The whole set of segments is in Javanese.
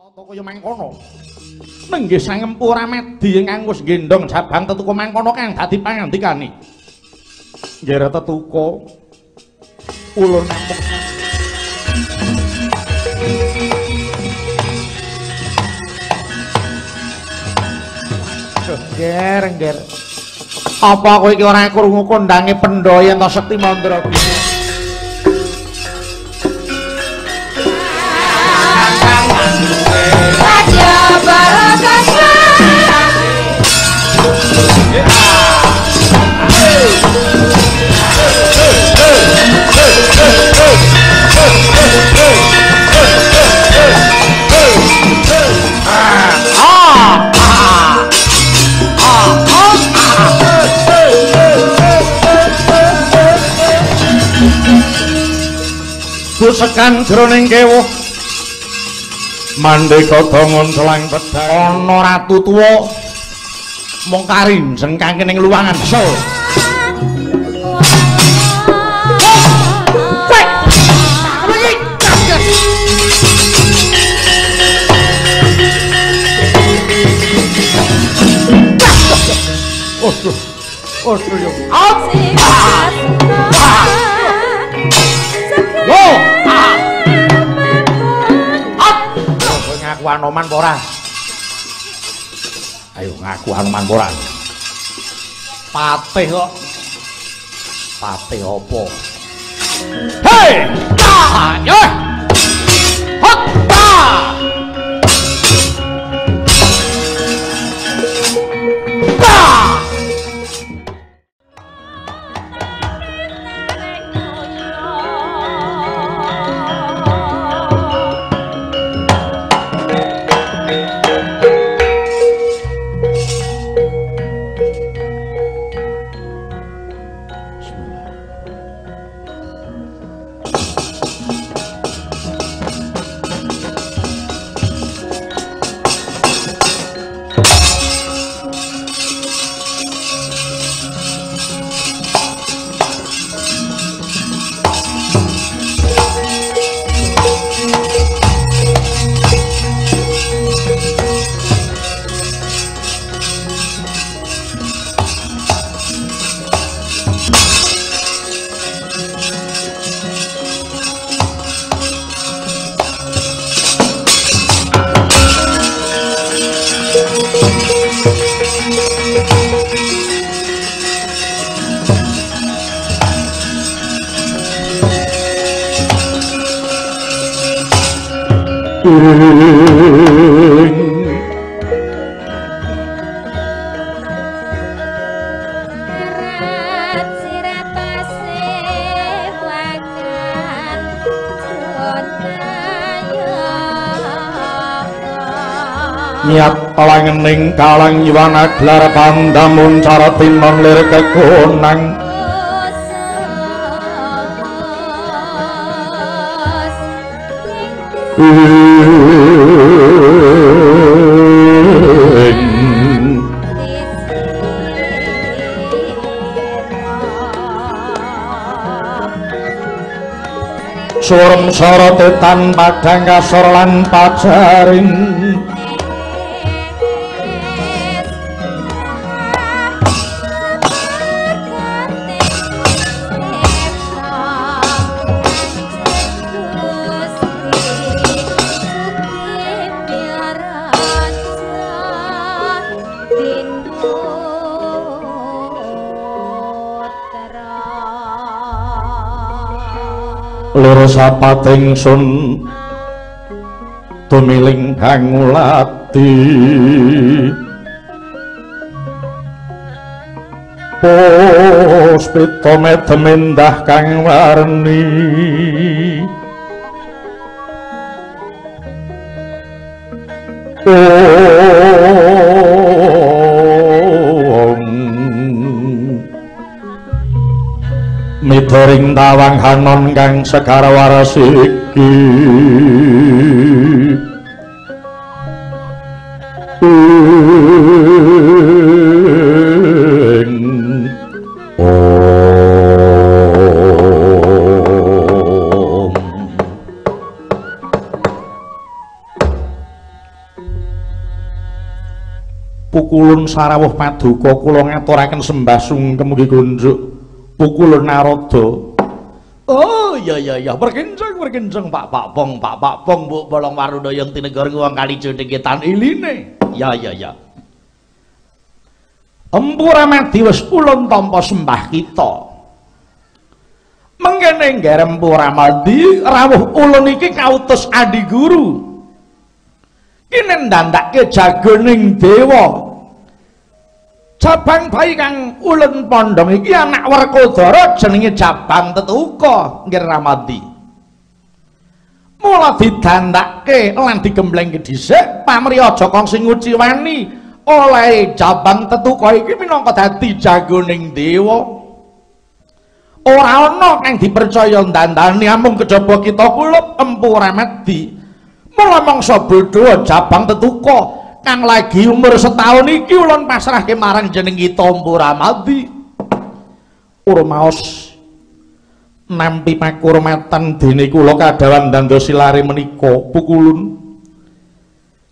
Foto kaya mangkono. Nenggih sang empu Ramedi ingkang wis gendong jabang tetuku mangkono kang dadi pangandikane. Nggih tetuku. Ulun nampung Ger, ger. Apa kowe iki ora krungu kondange Pandhawa ento Sekti Mandra? Busekan jroning kewuh. Mandeka dongon selang pedang ana ratu tuwa mung karinjeng kangge ning luwangan so. Oduh. Oduh yo. Wo! Anoman ora? Ayo ngaku Anoman apa ora? Patih kok. Patih apa? Hei! Ah, yo! Hot! Ah! Palangening kalang yiwana gelar pandamun cara timbang lir kekonang Surem sorotetan padang kasor lan pajaring sapating sun tumiling hangulati puspita medemendah kang warni. Om Midoring tawang hanon kang sekar Om pukulun sarawuh paduka kula ngaturaken sembah sungkem nggih gunjuk pukulun narada Oh iya iya iya berkenceng berkenceng Pak Pak Pong Pak Pak Pong Bu Bolong Waruna yang tinegor wong kali jodegetan iline. Ya ya ya. Empu Ramadi wis ulun tampa sembah kita. Mengkene nggih Empu Ramadi rawuh ulun iki kautus adi guru. Kene ndandake jagoning dewa Jabang bayi kang ulun pondong iki anak Werkodara jenenge Jabang Tetuka nggih Ramadi. Mula didandake lan digemblengke dhisik pamriya aja kong sing nguciwani oleh Jabang Tetuka iki minangka dadi jagoning dewa. Ora ana kang dipercaya ndandani amung kejaba kita kulup Empu Ramadi. Mula mangsa bodho Jabang Tetuka kang lagi umur setahun iki ulun pasrahke marang jeneng kita Empu Ramadi. Urmaos nampi pakurmatan dene kula kadawan dando silare menika pukulun.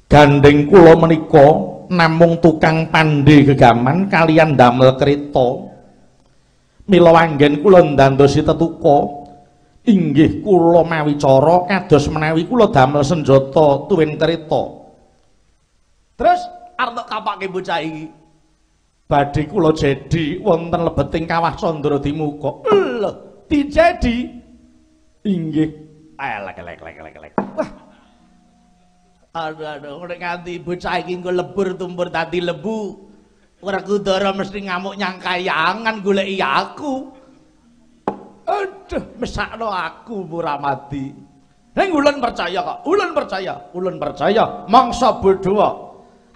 Gandeng kula menika namung tukang pandhe gegaman kalian damel kereta. Mila wanggen kula ndandosi tetuka inggih kula mawicara kados menawi kula damel senjata tuwin kereta. Terus arep kapake bocah iki. Badhe kula jedi wonten lebeting kawah Candra Dimuka. Lho, dijedi. Inggih. Elek elek elek elek elek. Wah. Aduh aduh, nek nganti bocah iki engko lebur tumpur dadi lebu. Werkudara mesti ngamuk nyangkayangan goleki aku. Aduh, mesakno aku Muramadi. Ning ulun percaya kok, ulun percaya, ulun percaya mangsa bodho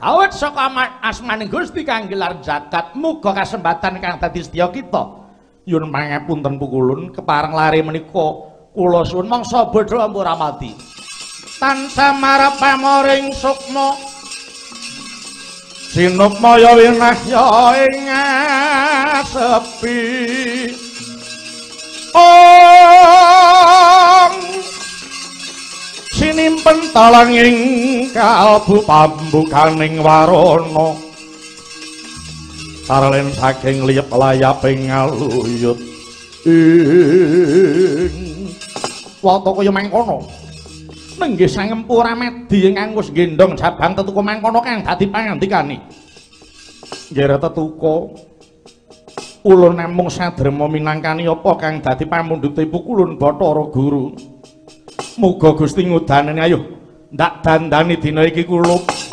Awet saka asmaning Gusti kang gelar jagat, muga kasempatan kang dadi sedya kita. Yun pangapunten pukulun kepareng lari menika kula suwun mangsa bodho ampun ramati. Tansah marep pamoring sukma. Sinupmaya winahya ing sepi. Oh sinimpen talanging kalbu pambukaning warana. Sarlen saking liyep layaping ing wata kaya mangkono. Nenggih sang empu ramedi ing angus gendong jabang tetuku mangkono kang dadi pangandikane. Nggih tetuku ulun namung sadrema minangkani apa kang dadi pamundhute pukulun bathara guru Muga Gusti ngudanani ayo ndak dandani dina iki kulup.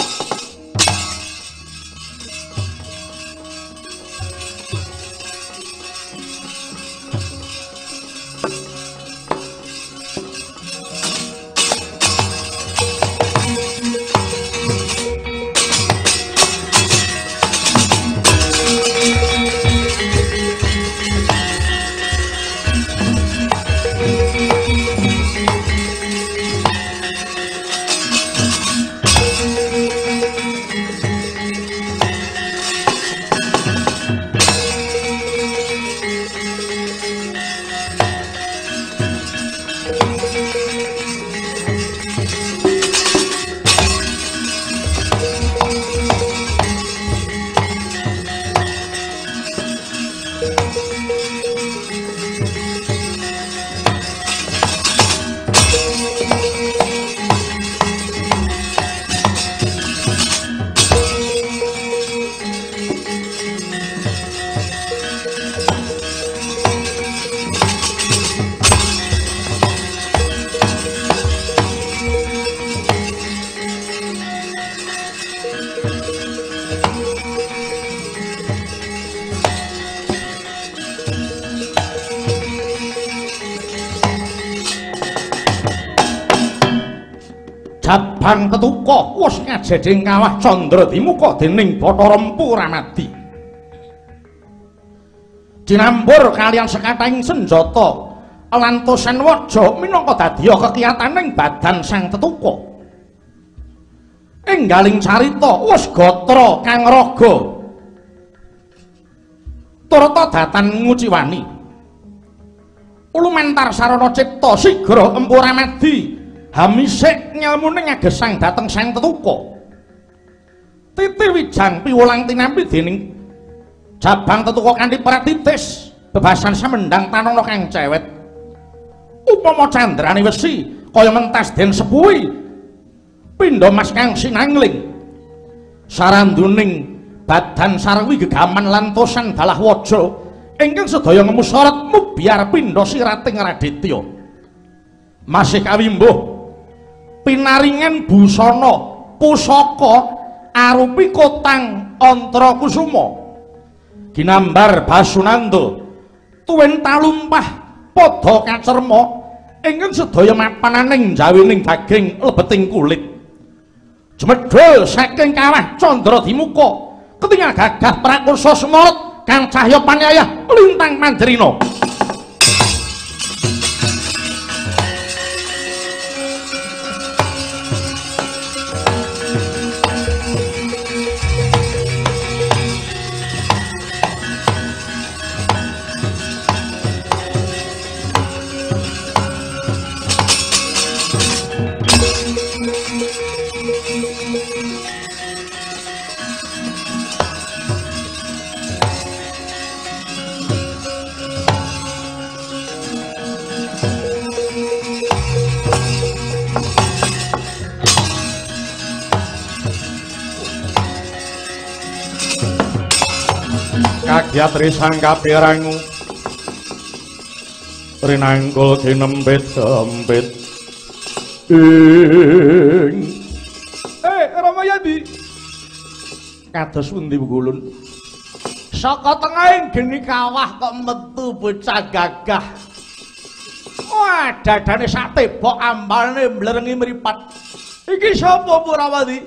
Tetuka wis ngajeding kawah Candra dimuka dening Bathara Empu Ramadi. Dinambur kalian sekataing senjata lan tosen waja minangka dadiya kekiyataning badan Sang Tetuka. Enggaling carita wis gatra kang raga. Turta datan nguciwani. Ulumentar sarana cipta sigra Empu Ramadi. Hamisik ngelmune ngagesang dateng sang tetuka titir wijang piwulang tinampi dening jabang tetuko kanthi pratitis bebasan samendang tanono kang cewet. Upama candrane wesi kaya mentas den sepuhi pindha mas kang sinangling. Saranduning badan sarwi gegaman lan tosan dalah waja. Ingkang sedaya ngemusarat mubiar pindha sirating raditya. Masih kawimbuh pinaringan busana pusaka arupi kotang antra kusuma ginambar basunando tuwin talumpah padha kacerma ingkang sedaya mapananing jawining daging lebeting kulit. Jemedhul saking kawah candra dimuka ketingal gagah prakursa semorot kang cahya panyayah lintang mandrina kagyat risang kapirangu rinangkul dinempit sempit ing Eh, Ramayadi. kados pundi Bugulun Saka tengahing geni kawah kok metu bocah gagah. Wah, dadane sak tebok ambalne mblerengi mripat. Iki sapa Purawadi?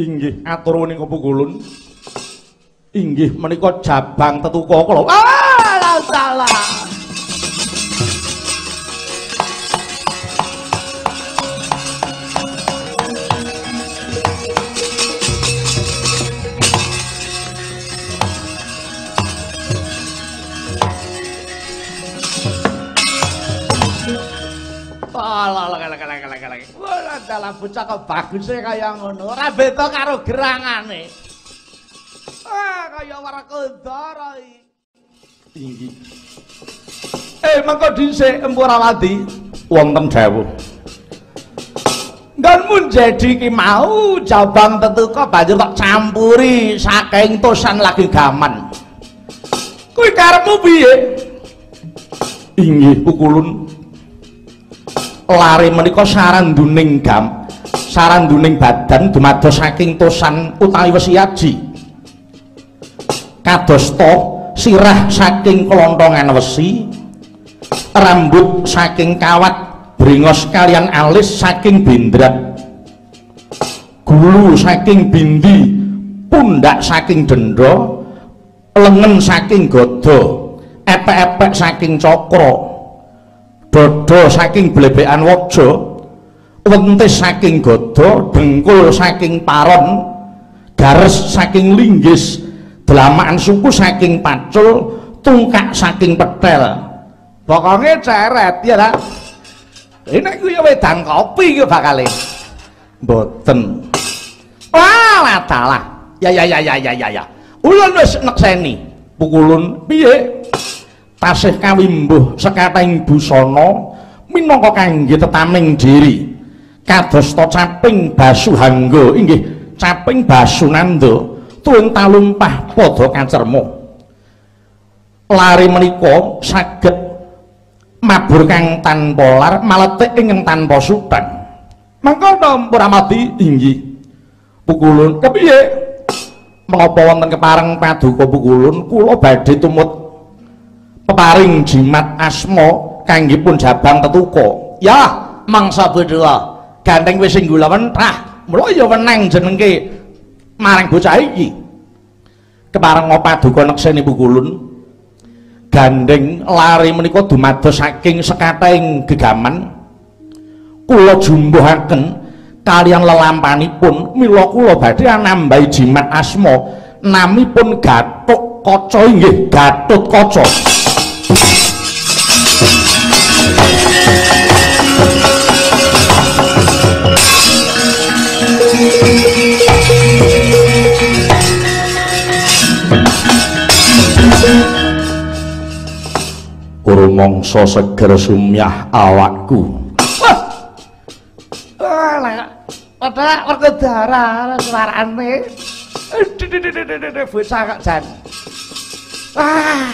inggih atur wening Bugulun inggih menika jabang tetuka kula ah Ah, salah. Alah, lek lek lek lek lek. Wah, bocah kok bagusnya kaya ngono. Ora beda karo gerangane. Ah, kaya Warakundara iki. inggih Eh, mengko dhisik Empu Rawati. wonten dawuh Dan mun jadi ki mau jabang tetuka banjur tak campuri saking tosan lagi gaman. Kuwi karepmu piye? inggih pukulun lari menika saranduning gam saranduning badan dumados saking tosan utawi wesiaji kadosta sirah saking kelontongan wesi rambut saking kawat bringos kalian alis saking bindrat gulu saking bindi pundak saking dendro lengen saking godo epek-epek saking cokro dodo saking blebekan waja wentis saking godo dengkul saking paron gares saking linggis delamaan suku saking pacul tungkak saking petel Pokoknya ceret ya lah. Ini kuwi wedang kopi ki bakale. boten Wah, dalah. Ya ya ya ya ya ya ya. Ulun wis nekseni. pukulun piye tasih kawimbuh sekating busana minangka kangge tetaming diri kadosta caping basuhangga inggih caping basunanda tuwin talumpah padha kacerma lari menika saged mabur kang tanpa lar maletik ing tanpa sutan mangka Puramati inggih pukulun kepiye menapa wonten kepareng paduka pukulun kula badhe tumut peparing jimat asma kanggipun jabang tetuka Ya, mangsa berdua. Gandeng wis singgula mentah. mula ya weneng jenengke marang bocah iki. Kepareng paduka nekseni pukulun gandeng lari menika dumados saking sekating gegaman. Kula jumbuhaken kalian lelampanipun mila kula badhe nambahi jimat asma namipun Gatuk Kaca. Inggih Gatut Kaca mangsa seger sumyah awakku. Padha mergo darah suarane. Bocah kok jan. Wah,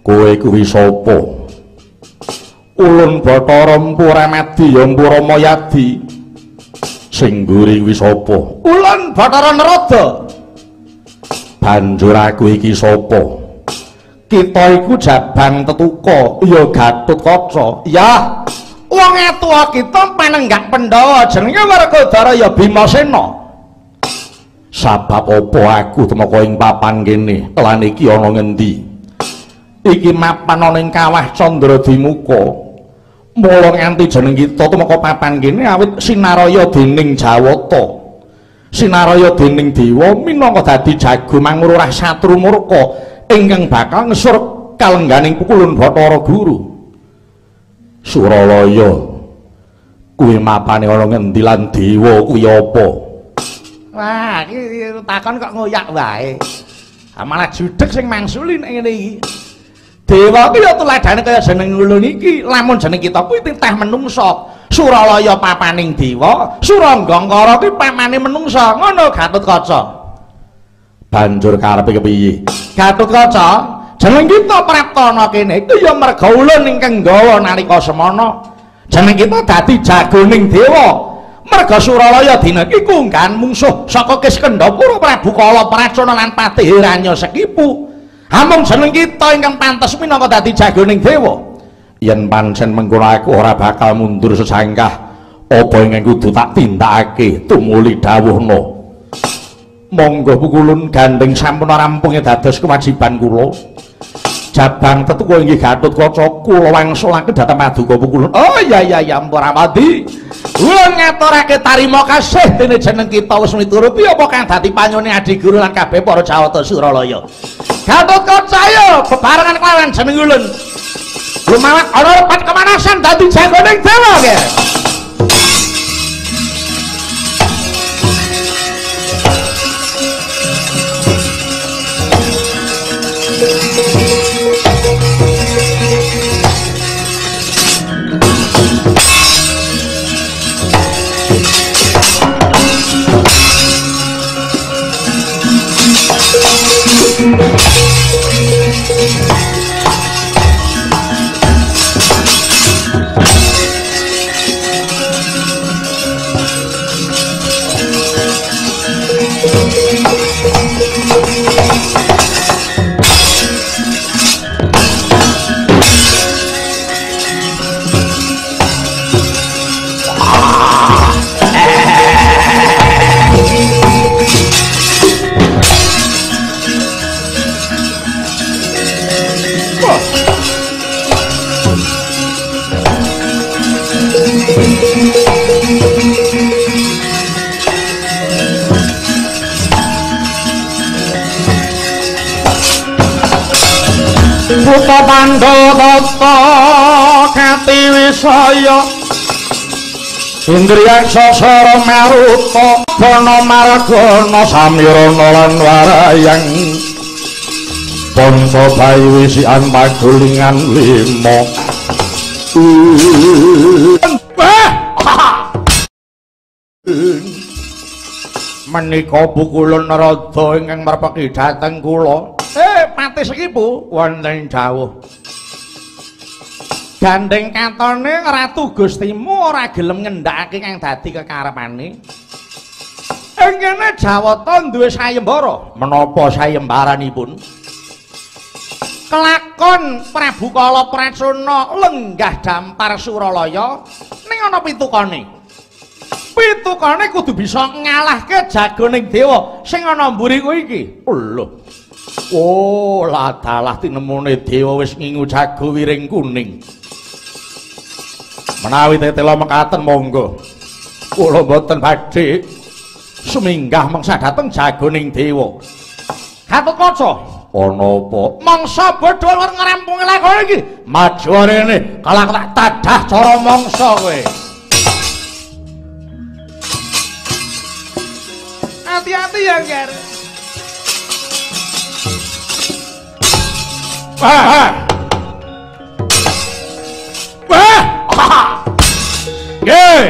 kowe kuwi sapa ulun bathara madi ya mayadi sing mburi kuwi sapa ulun Bathara Narada. banjur aku iki sapa kita iku jabang tetuka ya gatut kaca Ya, wong etua kita panenggak Pandhawa jenenge Werkudara ya Bimasena. sabab apa aku temeka ing papan kene? Lan iki ana ngendi? Iki mapan ana ing kawah Candradimuka mula nganti jeneng kita temeka papan kene awit sinaraya dening Jawata. Sinaraya dening dewa minangka dadi jago mangurah satru murka ingkang bakal ngesur kalengganing pukulun Bathara Guru Suralaya kuwi mapane ana ngendi lan dewa kuwi apa Wah, iki takon kok ngoyak wae. Ah, Malah judeg sing mangsuli nek ngene iki. Dewa ki ya tuladane kaya jeneng ulun iki, lamun jeneng kita kuwi titah menungsa. Suralaya papaning dewa, Suranggangkara ki pamane menungsa. Ngono Gatotkaca. banjur karepe kepiye Gatotkaca, jeneng kita praptana kene iki ya merga ulun ingkang nggawa nalika semana. Jeneng kita dadi jagoning dewa. Merga Suralaya dina iki kunggan mungsuh saka Kiskendhapura Prabu Kala Pracana lan Patih Hiranya Sekipu. Amung jeneng kita ingkang pantes minangka dadi jagoning dewa. yen pancen mengkono aku ora bakal mundur sesangkah apa ingkang kudu tak tindakake tumuli dawuhna monggo pukulun gandeng sampun rampung dados kewajiban kula jabang tetuku inggih gatut kaca kula wangsulake dhateng paduka pukulun Oh iya iya ya Mpur Amadi. Kula ngaturake tarima kasih dene jeneng kita wis miturupi apa kang dadi panyone adi guru lan kabeh para Jawata Suralaya. Gatotkaca ya bebarengan kelawan jeneng ulun. Lumawat ana lepat kemanasan dadi jagoning dewa ge. Wisaya Indriya sasara maruta Bana margana samyarana lan warayang. Bangsa bayi wisian pagulingan lima. Menika pukulun narada ingkang merpeki dhateng kula. Eh, pati sekipu. Wonten dawuh. Gandeng katone Ratu Gustimu ora gelem ngendhakake kang dadi kekarepane. Ing kene Jawata duwe sayembara. Menapa sayembaranipun? Kelakon Prabu Kala Pracana lenggah dampar Suralaya ning ana pitukane. Pitukane kudu bisa ngalahke jagoning dewa sing ana mburi kuwi iki. Oh, lho. Oh, ladalah tinemune dewa wis ngingu jago wiring kuning. Menawi tetela mekaten monggo. Kula mboten badhe suminggah mangsa dhateng jagoning dewa. Gatotkaca, Ana apa? mangsa bodho luwih ngrampungi lakon iki. Maju rene, kalah tak tadah cara mangsa kowe. Hati-hati ya, Ger. Ah, ah. Nggih.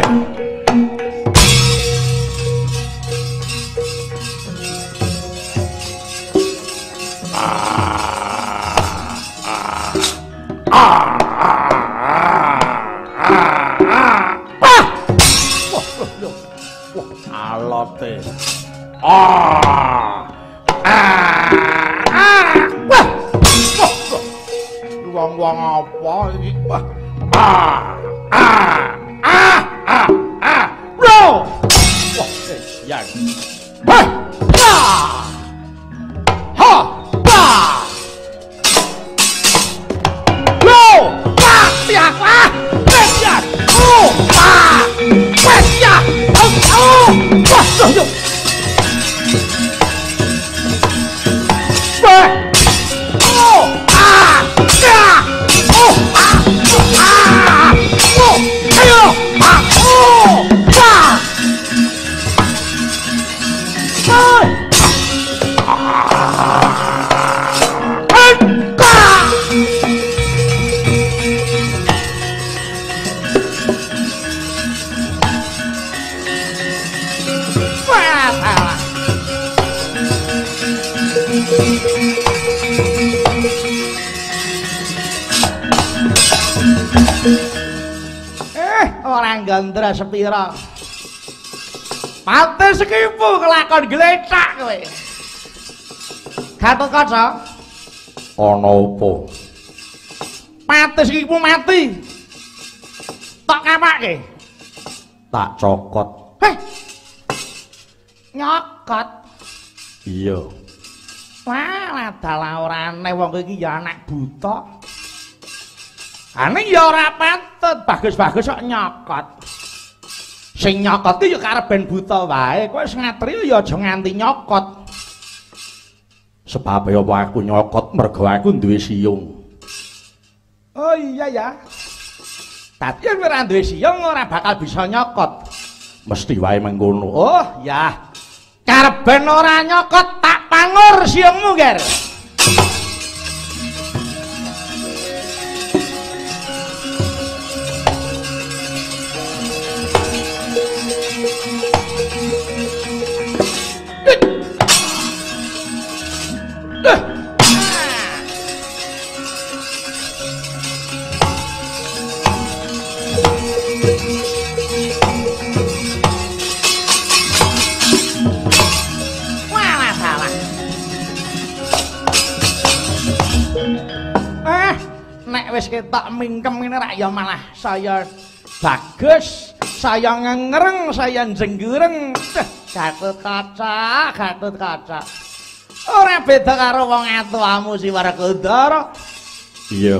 Alote. Ah. Wong-wong apa iki? Wah, Ah. Ah. Pate sekipu kelakon glecak kowe. Gatot kaca, Ana apa? pate sekipu mati. Tak kapake. Tak cokot. Heh. Nyokot. Iya. Wah, dalah orane wong iki ya anak buta. Ane ya ora patut, bagus-bagus kok nyokot. Sing nyokot ya karep ben buta wae. Kowe wis ngatri ya aja nganti nyokot. Sebab apa aku nyokot mergo aku duwe siung. Oh iya ya. Tapi yen ora duwe siyong ora bakal bisa nyokot. Mesti wae mengkono. Oh, ya. Karep ben ora nyokot tak pangur siyongmu, Ger. Wis ketok mingkem ngene rak ya malah saya bagus, saya ngengreng, saya jenggureng. Teh, Gatut kaca, gatut kaca. Ora beda karo wong atuamu si Warakudara. Iya.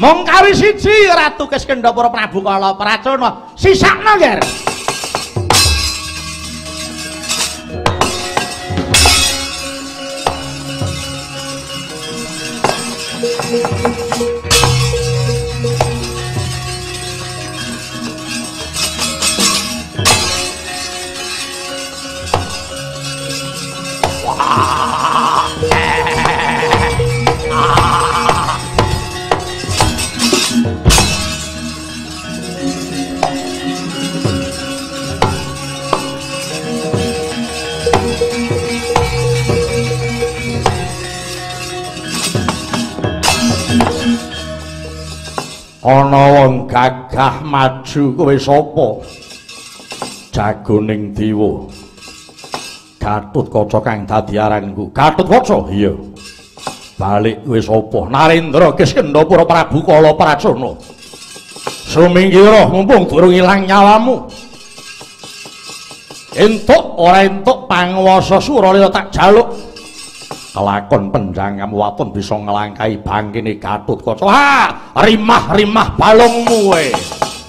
Mung kali siji Ratu Kiskendapura Prabu Kala Pracana. Sisakno, Ger. Ana wong gagah maju kowe sapa? Jagoning Dewa. Gatut Kaca kang dadi aranku. Gatut Kaca? Iya. Balik kowe sapa? Narendra Kiskendapura Prabu Kala Pracana. Sumingkira mumpung durung ilang nyawamu. Entuk ora entuk panguwasa Suralaya tak jaluk. Kelakon penjangan waton bisa ngelangkai bangkini gatut kaca ha rimah-rimah balongmu we Hey!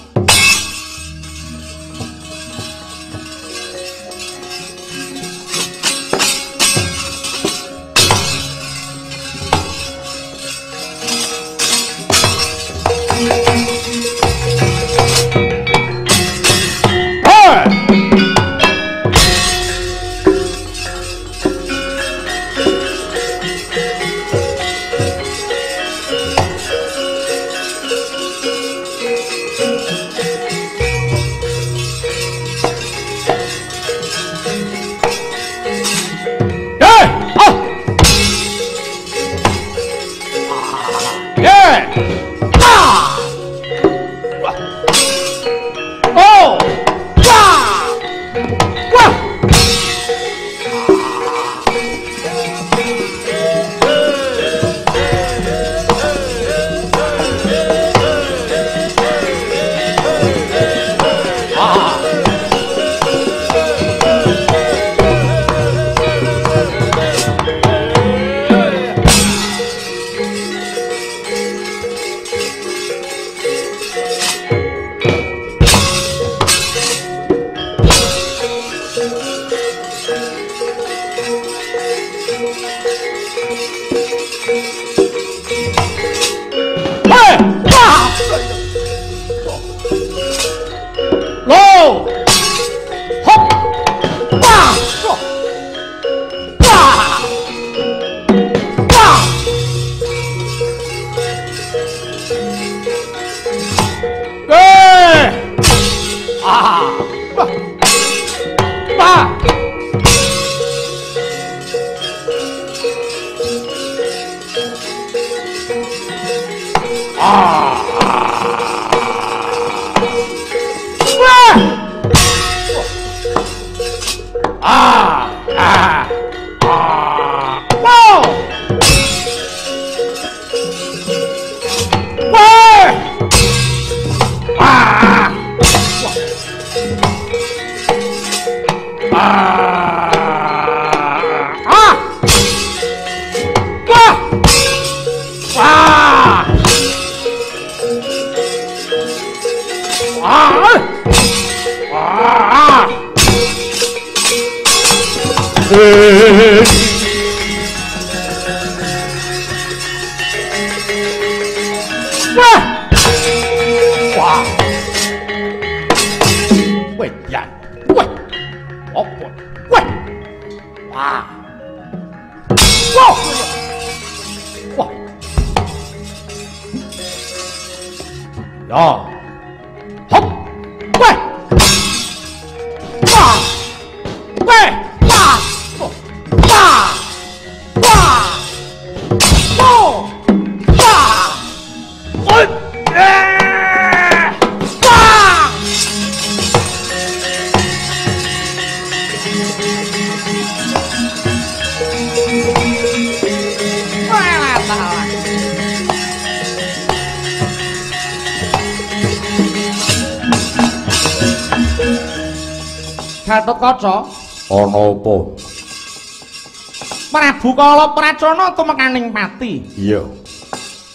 Kala Pracana tumekaning pati. Iya,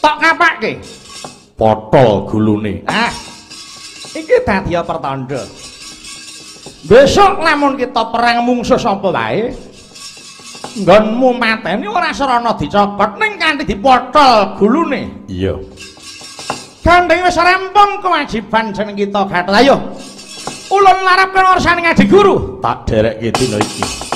Tok ngapake? potol gulune. Ah. Iki dadi pertanda. Besok lamun kita perang mungsuh sapa wae, nggonmu mateni ora serana dicokot ning kanthi dipotol gulune. Iya. Gandeng wis rampung kewajiban jeneng kita. Ayo. Ulun larapken urusan ngadi guru. Tak derekke dina iki.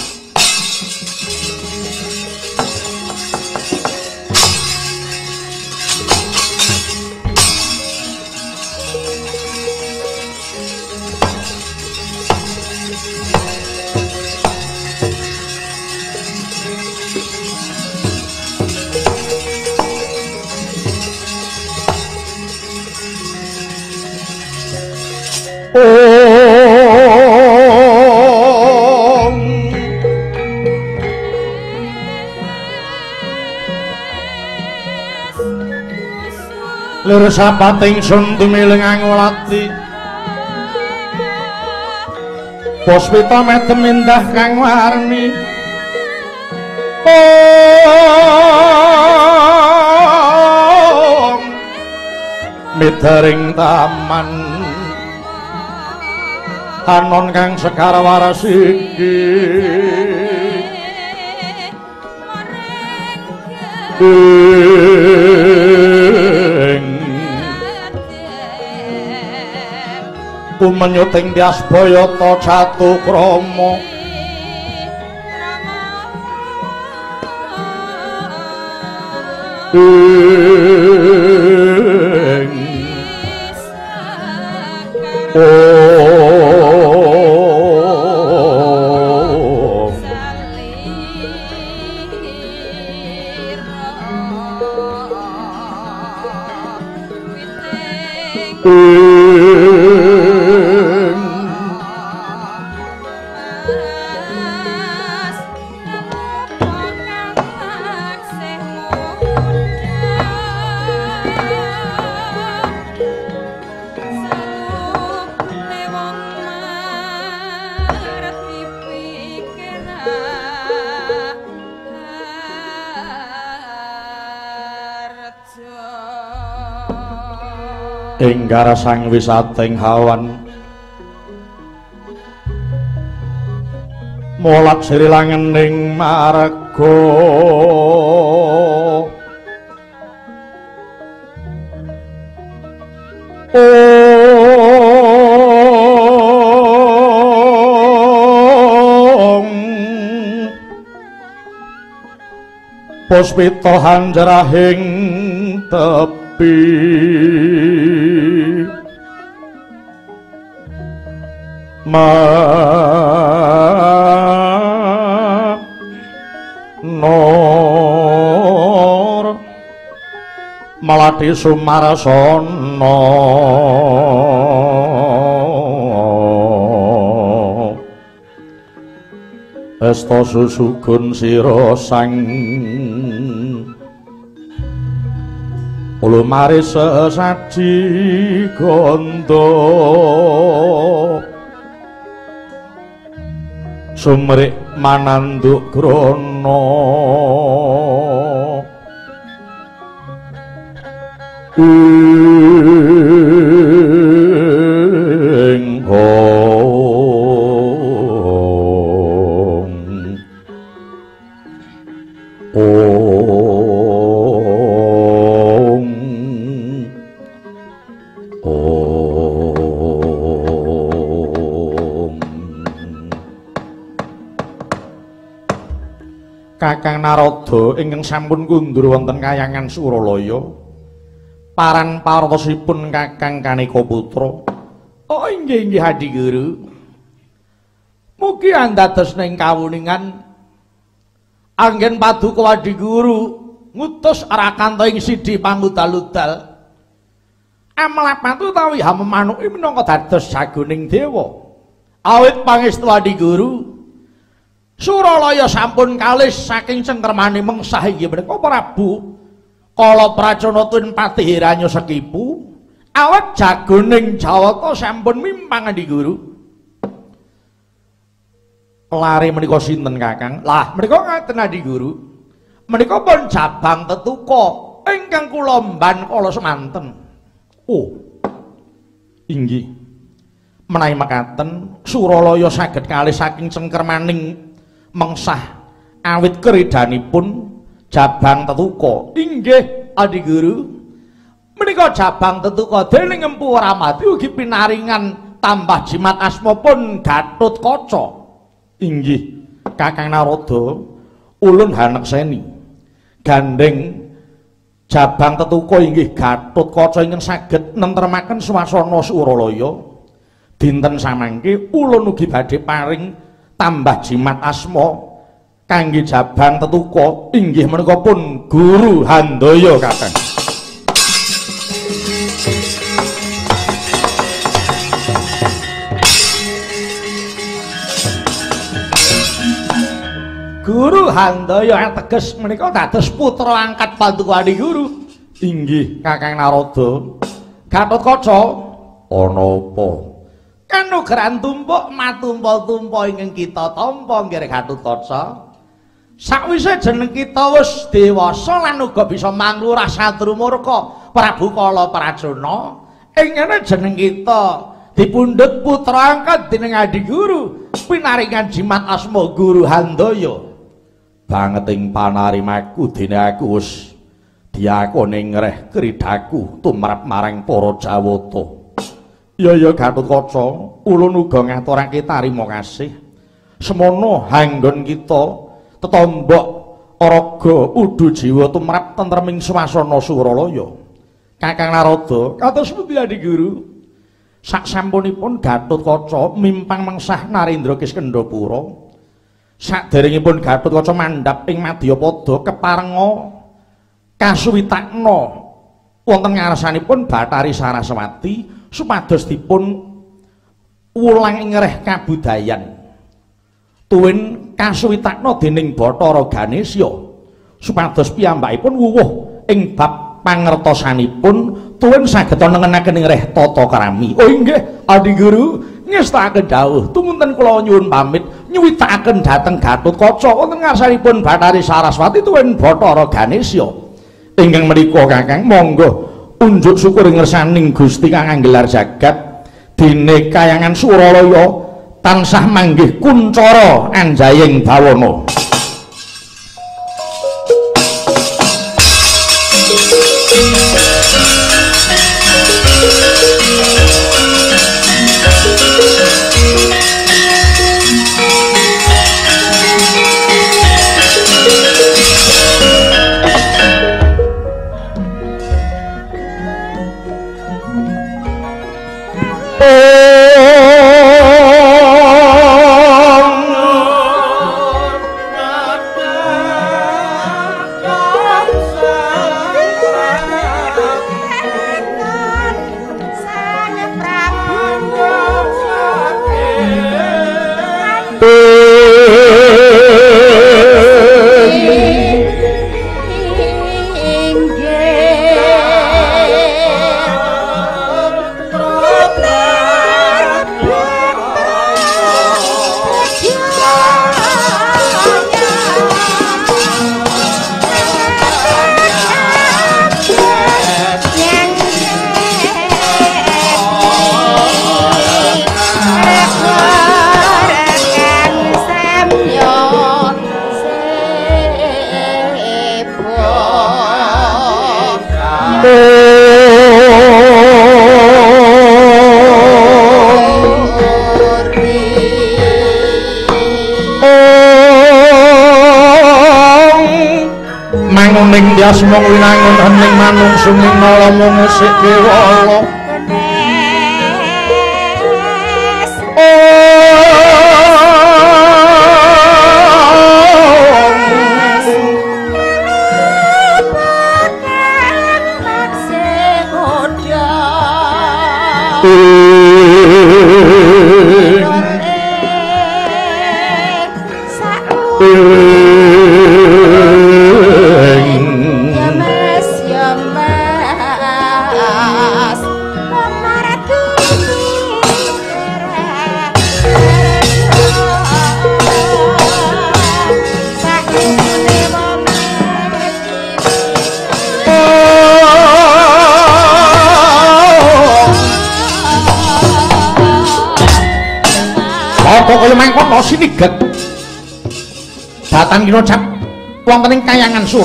Sapating sun tumiling angulati Puspita medem indah kang warni. Om. Midaring taman. Anon kang sekar waras iki. Ing aku menyuting dias boyo to. karasang wisating hawan. Molat sirilangening marga puspita hanjerahing tepi. manor melati sumarsana Esto susugun sira sang. Ulu sesaji gondo. Sumrik mananduk grono. Ing Kakang Narada ingkang sampun kundur wonten kayangan Suralaya paran partosipun Kakang Kanika Putra Oh inggih inggih Adi Guru. Mugi andados ning kawuningan anggen paduka Adi Guru ngutus Rakanto ing sidi pangudal-udal. Amlapatu utawi hamemanuki minangka dados jagoning dewa. Awit pangestu Adi Guru Suralaya sampun kalis saking cengkermane mengsah inggih menika Prabu Kala Pracana tun Patih Hiranyo Sekipu awet jagoning Jawata sampun mimpang Adi Guru. lare menika sinten Kakang Lah, menika ngaten Adi Guru. Menika pun jabang tetuka ingkang kula mban kala semanten. Oh inggih menawi mekaten Suralaya saged kalis saking cengkermaning mengsah awit keridanipun jabang tetuka Inggih Adi Guru. Menika jabang tetuka dening Empu Ramati ugi pinaringan tambah jimat asma pun Gatut Kaca. inggih Kakang Narada ulun hanekseni gandeng jabang tetuka inggih Gatut Kaca ingkang saged nentremaken swasana Suralaya dinten samangke ulun ugi badhe paring tambah jimat asma kangge jabang tetuka inggih menika pun Guru Handaya Kakang Guru Handaya teges menika dados putra angkat paduka Guru. inggih Kakang Narada Gatut Kaca ana apa kanugrahan tumpuk matumpa-tumpa ingkang kita tampa nggih Gatut Kaca. Sakwise jeneng kita wis dewasa lan uga bisa manglurah satru murka Prabu Kala Prajana, ing ngene jeneng kita dipundhut putra angkat dening Adi Guru pinaringan jimat asma Guru Handaya. bangeting panarimaku dene aku wis diakoni ngreh kridhaku tumrap marang para Jawata. Ya ya Gatut Kaca, ulun uga ngaturake tarima kasih. Semono hanggon kita tetombok raga udu jiwa tumrap tentreming swasana Suralaya. Kakang Narada, Kados pundi Adi Guru? sak sampunipun Gatut Kaca mimpang mengsah Narendra Kiskendapura. Saderengipun Gatut Kaca mandhap ing Madyapada keparenga kasuwitakna wonten ngarsanipun Bathari Saraswati supados dipun wulang ing reh kabudayan. Tuwin kasuwitakna dening Bathara Ganesya supados piyambakipun wuwuh ing bab pangertosanipun tuwin saged nengenaken reh tata krami. Oh inggih, Adi Guru, ngestakaken dawuh. Tumunten kula nyuwun pamit nyuwitaken dhateng Gatut Kaca wonten ngarsanipun Bathari Saraswati tuwin Bathara Ganesya. Ingkang menika Kakang monggo unjuk syukur ngersaning Gusti kang anggelar jagat dene kayangan Suralaya tansah manggih kuncara anjaying bawana.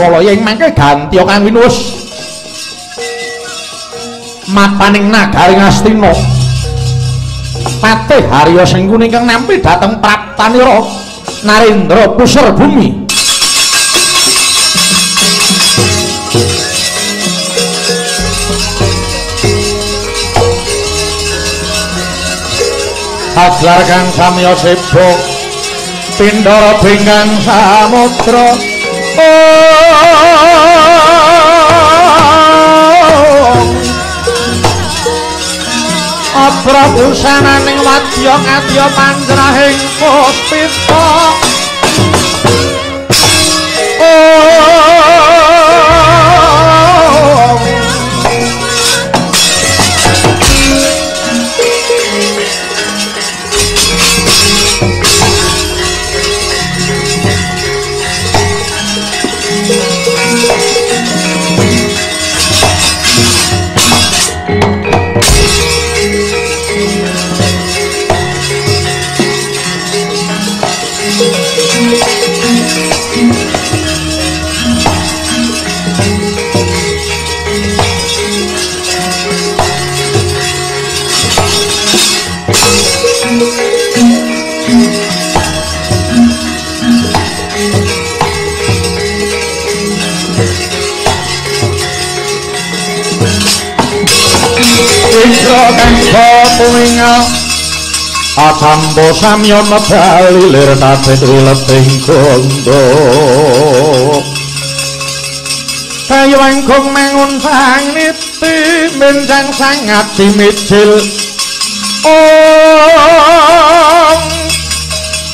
Suralaya ing mangke ganti kan winus. Mapaning nagari Ngastina. Patih Harya Sengkuni ingkang nampi dhateng Praptanira Narendra Pusar Bumi. Hajar kang samya sebo Pindara bingkang samudra Aprabu sananing wadya kadya pandrahing puspita Indra kang batuwinga Acambo samya medali lir nadet wileting gondo. Kayu angkung mengun sang niti Minjang sangat simicil Om!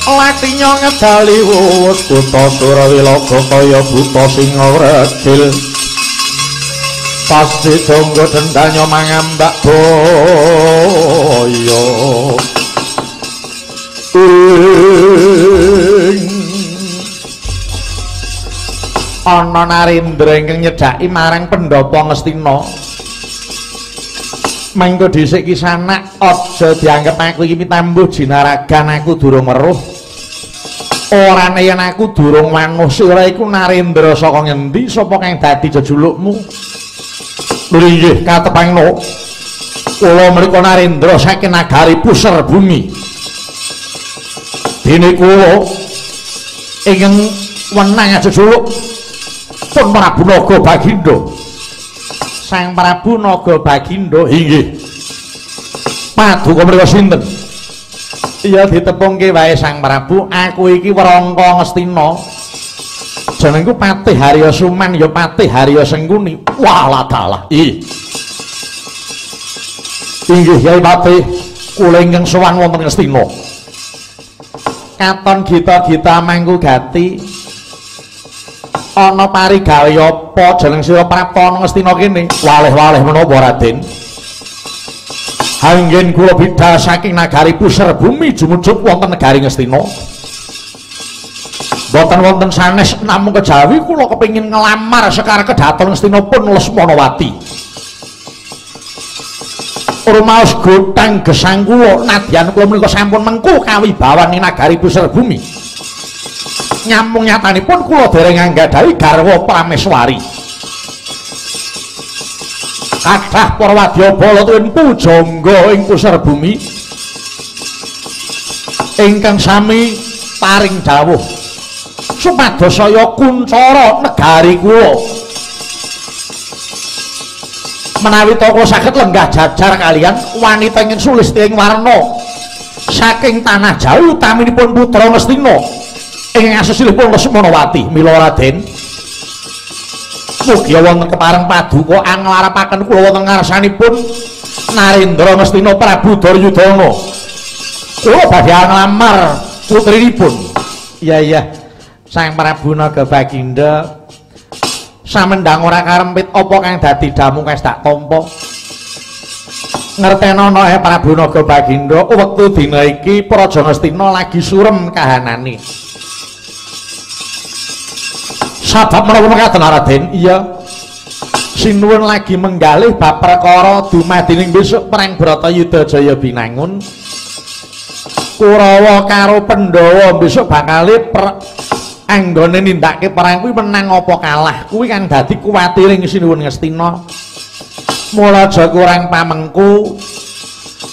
Latinya ngedali wuwus Kuto surawilogo kaya buto singa redil pasti tunggu dendanya mangambak boyo. Ana narendra ingkang nyedhaki marang pendopo ngestina. Mengko dhisik ki sanak aja dianggep aku iki pitambuh jinaragan aku durung weruh. Ora yen aku durung wanuh sira iku narendra saka ngendi sapa kang dadi jejulukmu Nggih, katepangno. Kula mriku Narendra saking nagari Pusar Bumi. Dene kula ingkang wenang jejuluk pun Prabu Naga Bagindo. Sang Prabu Naga Bagindo inggih. Paduka mriku sinten? Iya ditepungke wae Sang Prabu, aku iki Wrangka Ngastina. Jenengku Patih Harya Suman ya Patih Harya Sengkuni. Walah dalah. Ih. Inggih Kyai Patih, kula ingkang sowan wonten Ngastina. Katon gita-gita mangku gati. Ana parigawe apa jeneng sira Prapta Ngastina kene? Waleh-waleh menapa Raden? Hanggen kula bidhal saking nagari Pusar Bumi jumujuk wonten negari Ngastina. Boten wonten sanes namung kejawi kula kepengin ngelamar sekar kedaton Ngastinapun Lesmanawati. Rumaos gotang gesang kula nadyan kula menika sampun mengku kawibawan ing nagari Pusar Bumi. Nyambung nyatanipun kula dereng anggadhahi garwa Prameswari. Kathah para wadyabala tuwin pujangga ing Pusar Bumi ingkang sami paring dawuh supados saya kuncara negari kula menawi to kula saged lenggah jajar kalian wanita ingin sulisti ing warna. Saking tanah jauh utaminipun putra Ngastina ing asesilipun Lesmanawati mila Raden. Mugi wonten kepareng paduka anglarapaken kula wonten ngarsanipun Narendra Ngastina Prabu Duryudana. Kula badhe nglamar putrinipun. Iya iya Sang Prabu Naga Baginda samendang ora karempit apa kang dadi damu kang tak tampa? Ngertenono eh Prabu Naga Baginda wektu dina iki Praja Ngastina lagi surem kahanane. Sabab menawa mekaten Raden iya. Sinuwun lagi menggalih bab perkara dumadining besok perang Bratayuda Jaya Binangun. Kurawa karo Pandhawa besok bakal anggone nindakake perang kuwi menang apa kalah? Kuwi kang dadi kuwatiring Sinuwun Ngastina Mula aja kurang pamengku.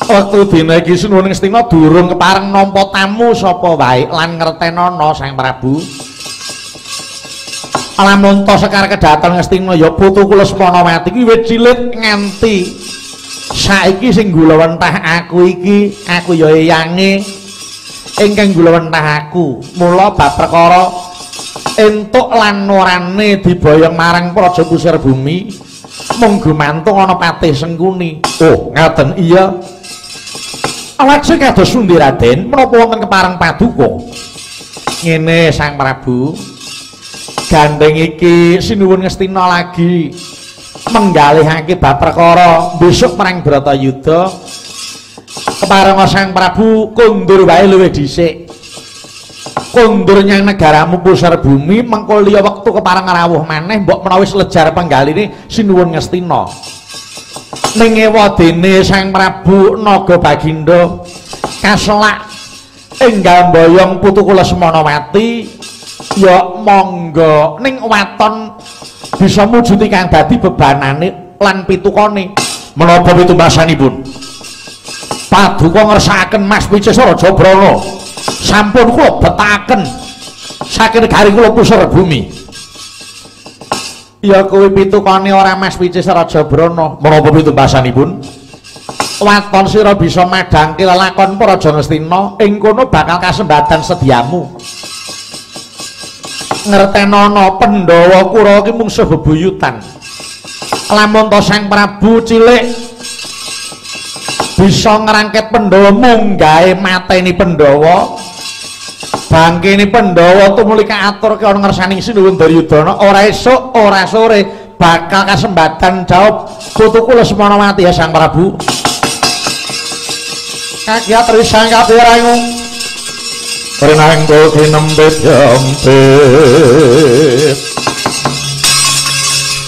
Wektu dina iki Sinuwun Ngastina durung kepareng nampa tamu sapa wae lan ngertenono Sang Prabu. Lamun to sekar kedaton Ngastina ya putu kula Semanawati kuwi wit cilik nganti saiki sing gulawentah aku iki aku ya eyange. Ingkang gulawentah aku. Mula bab perkara entuk lan norane diboyong marang Praja Pusir Bumi mung gumantung ana patih sengkuni. Oh ngaten iya. Lajeng kados pundi Raden? Menapa wonten kepareng paduka ngene Sang Prabu. Gandeng iki sinuwun ngestina lagi. Menggalihake bab perkara besok perang Bratayuda kepareng Sang Prabu kundur wae luwih dhisik kundur nyang negaramu pusar bumi mengko liya wektu kepareng rawuh maneh mbok menawi slejar penggaline sinuwun ngestina. Ning ewadene Sang Prabu Naga Bagindo kaselak enggal boyong putu kula Semanawati ya monggo ning waton bisa mujuti kang dadi bebanane lan pitukane menapa pitumbasanipun? Paduka ngersakaken Mas Wicesara Jabrana sampun kula betaken saking garing kula pusara bumi ya kuwi pitukane ora Mas Wicesara Jabrana menapa pitumbasanipun waton sira bisa madhangke lelakon Praja Ngastina ing kono bakal kasembatan sediamu ngertenono Pandhawa Kurawa ki mungsuh bebuyutan lamun to Sang Prabu cilik bisa ngrangket Pandhawa mung gawe mateni Pandhawa bangkene Pandhawa tumuli kaaturke ana ngersaning Sinuwun Duryudana. Ora esuk ora sore. Bakal kasembatan jawab putu kula Semanawati ya Sang Prabu. Kagiat risang kapirangu Renang koki nembet jampit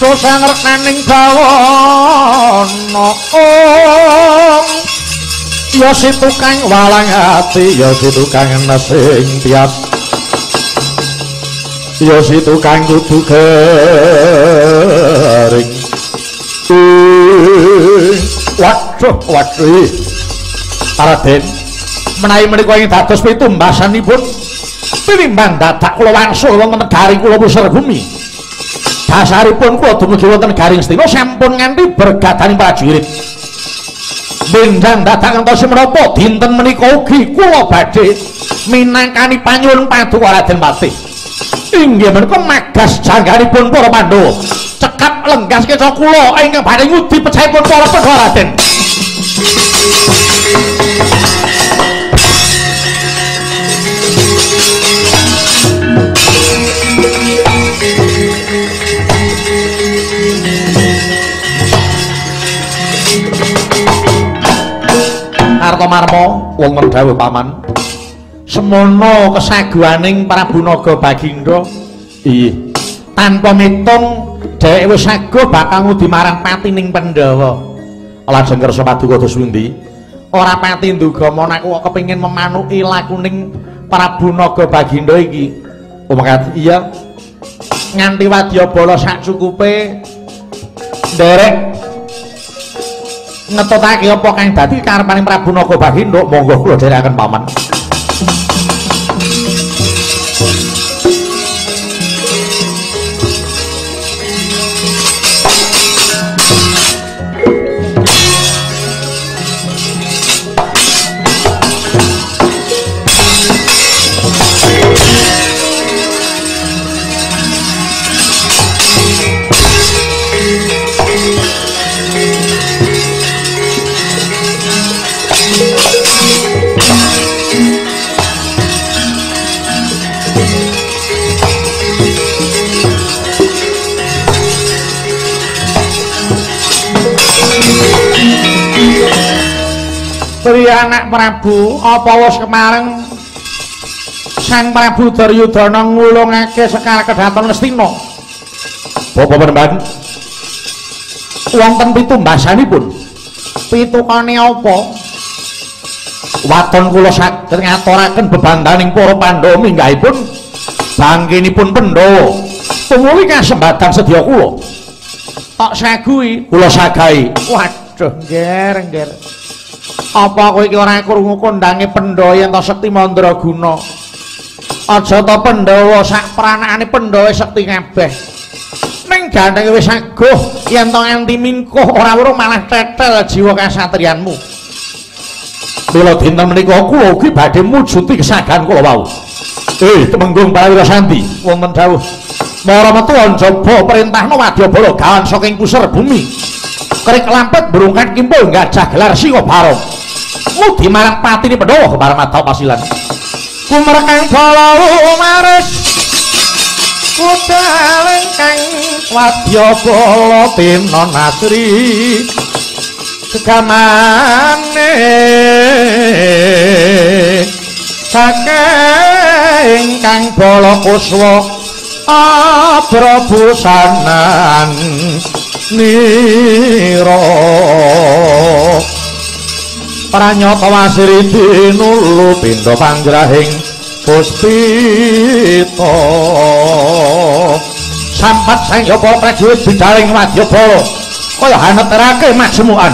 Dosa ngerkaning bawono ong Ya si tukang walang hati Ya si tukang nesing tiap. Ya si tukang kudu garing Waduh, waduh Raden menawi menika ing dados pitumbasanipun tinimbang dadak kula wangsul wonten negari kula pusar bumi. Dasaripun kula dumugi wonten negari Ngastina sampun nganti bergadaning prajurit bendang dadak ngantos menapa? Dinten menika ugi kula badhe minangkani panyuwun paduka Raden Patih inggih menika magas jangganipun para Pandhawa. Cekap lenggas keca kula ingkang badhe ngudi pecahipun para Pandhawa Raden Arta Marmo wonten dawuh paman. Semono kesaguaning Prabu Naga Bagindo iya. Tanpa mitung dheweke wis saguh bakal ngudi marang patining Pandhawa lajeng kersa paduka dos pundi ora pati nduga monaku kok kepengin memanuki lakuning Prabu Naga Bagindo iki. Umakat iya. Nganti wadyabala sak cukupe nderek ngetutake apa kang dadi karepaning Prabu Naga Bagindo monggo kula dherekaken paman Dewi anak Prabu apa wis kemarin Sang Prabu Duryudana ngulungake Sekar Kedaton Lestina? Bapak Penemban wonten pitumbasanipun. Pitukane apa? Waton kula saged ngaturaken bebandaning para Pandhawa minggahipun. Bangkinipun Pandhawa. Tumuli kasembadan sedya kula. Tok sagui. Kula sagahi waduh ngger ngger apa kowe iki ora krungu kondange Pandhawa yen to Sekti Mandraguna aja to Pandhawa sak pranakane Pandhawa sekti kabeh ning gandeng wis aguh yen to nganti mingkuh ora weruh malah tetel jiwa kasatriyanmu Mila dinten menika kula ugi badhe mujuti kesagahan kula wau. Eh, temenggung Prawira Sandi, wonten dawuh. Mara metu njaba perintahna Wadyabala gawan saking pusar bumi. Krik lampet brungkat kimpul gajah gelar singa barong. Mudi marang patine Pandhawa kemarang mata pasilan. Kumrekang bala umaris. Kudaleng kang Wadyabala tinon asri. segamane saking kang bala kuswa abrabusanan nira pranyata wasiri dinulu pindha panggrahing puspita sampat sang yapa prajurit bidaling wadyabala kaya haneterake majmuan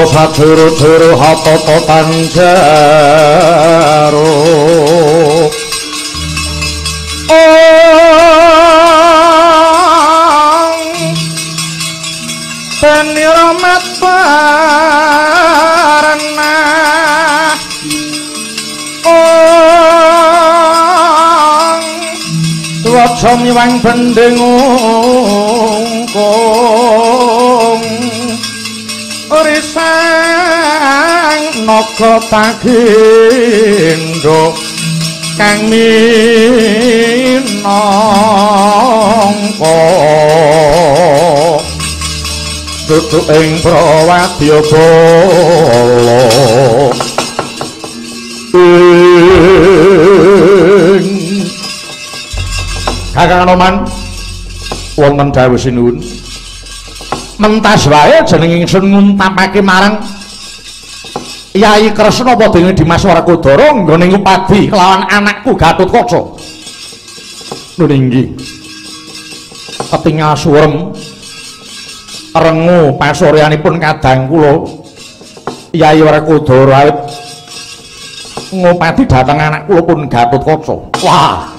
kumpul sajuru-juru hatata tanjaro Bani rahmat parana Ong Tuwaca miwang bending naga tagindo kang minangka. Tutuk ing prawadya bala. Kakang Anoman wonten dawuh sinuwun. Mentas wae jeneng ingsun nguntapake marang Yai Kresna apa dene Dimas Warakudara nggone ngupadi kelawan anakku Gatotkaca. Nun inggih. Ketingal surem rengu pasuryanipun kadang kula Yai Warakudara awit ngupadi dhateng anak kula pun Gatotkaca. Wah.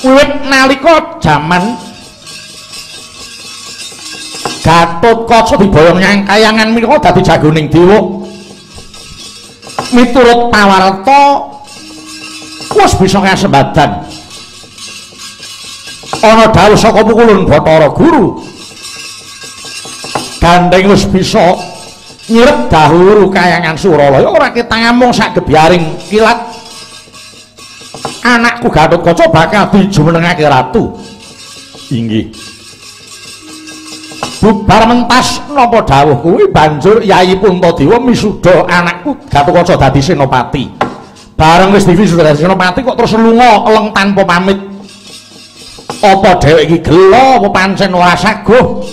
Wiwit nalika jaman Gatotkaca diboyong nyang kayangan menika dadi jagoning dewa. Miturut pawarta wis bisa kasembadan ana dawuh saka pukulun Bathara Guru. Gandeng wis bisa nyirep dahulu kayangan Suralaya. Ora ketangamung sak gebyaring kilat. Anakku Gatotkaca bakal dijumenengake ratu. Inggih bubar mentas napa dawuh kuwi banjur Yayi Puntadewa misuda anakku Gatotkaca dadi senopati. Bareng wis diwisuda senopati kok terus lunga eleng tanpa pamit. Apa dhewek iki gelo apa pancen ora saguh?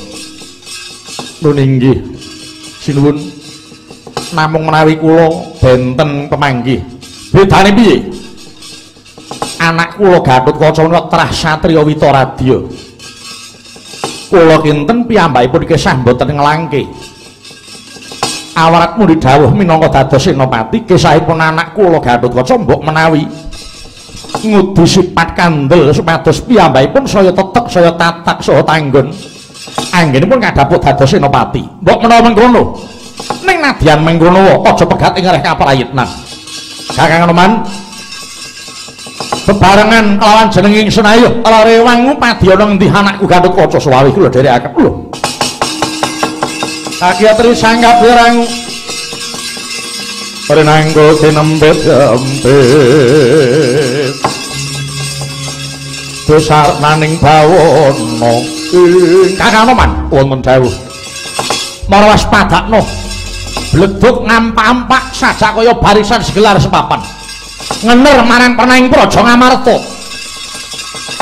Nun inggih. Sinuwun namung menawi kula benten pemanggih. Bedane piye? Anak kula Gatotkaca menika trah satriya Witaradya. Kula kinten piyambakipun kisah mboten nglangke. Awaratmu didhawuh minangka dados senopati kisahipun anak kula Gatotkaca mbok menawi ngudu sifat kandel supados piyambakipun saya tetek saya tatak saha tanggon. Anggenipun kadhapuk dados senopati. Mbok menawa mengkono. Ning nadyan mengkono aja pegat ing areh kaprayitnan. Kakang Anoman, bebarengan kelawan jeneng ingsun ayo. Rewang ngupadi ana ngendi? Anakku Gatotkaca suwawi kula dherekaken lho. Kagiatri sanggap wirang Renanggo tinembet jambet. Besar naning bawono Kakang Noman wonten dawuh. Marwas padakno. Bleduk ngampak-ampak sajak kaya barisan segelar sepapan ngener marang penaing praja ngamarta.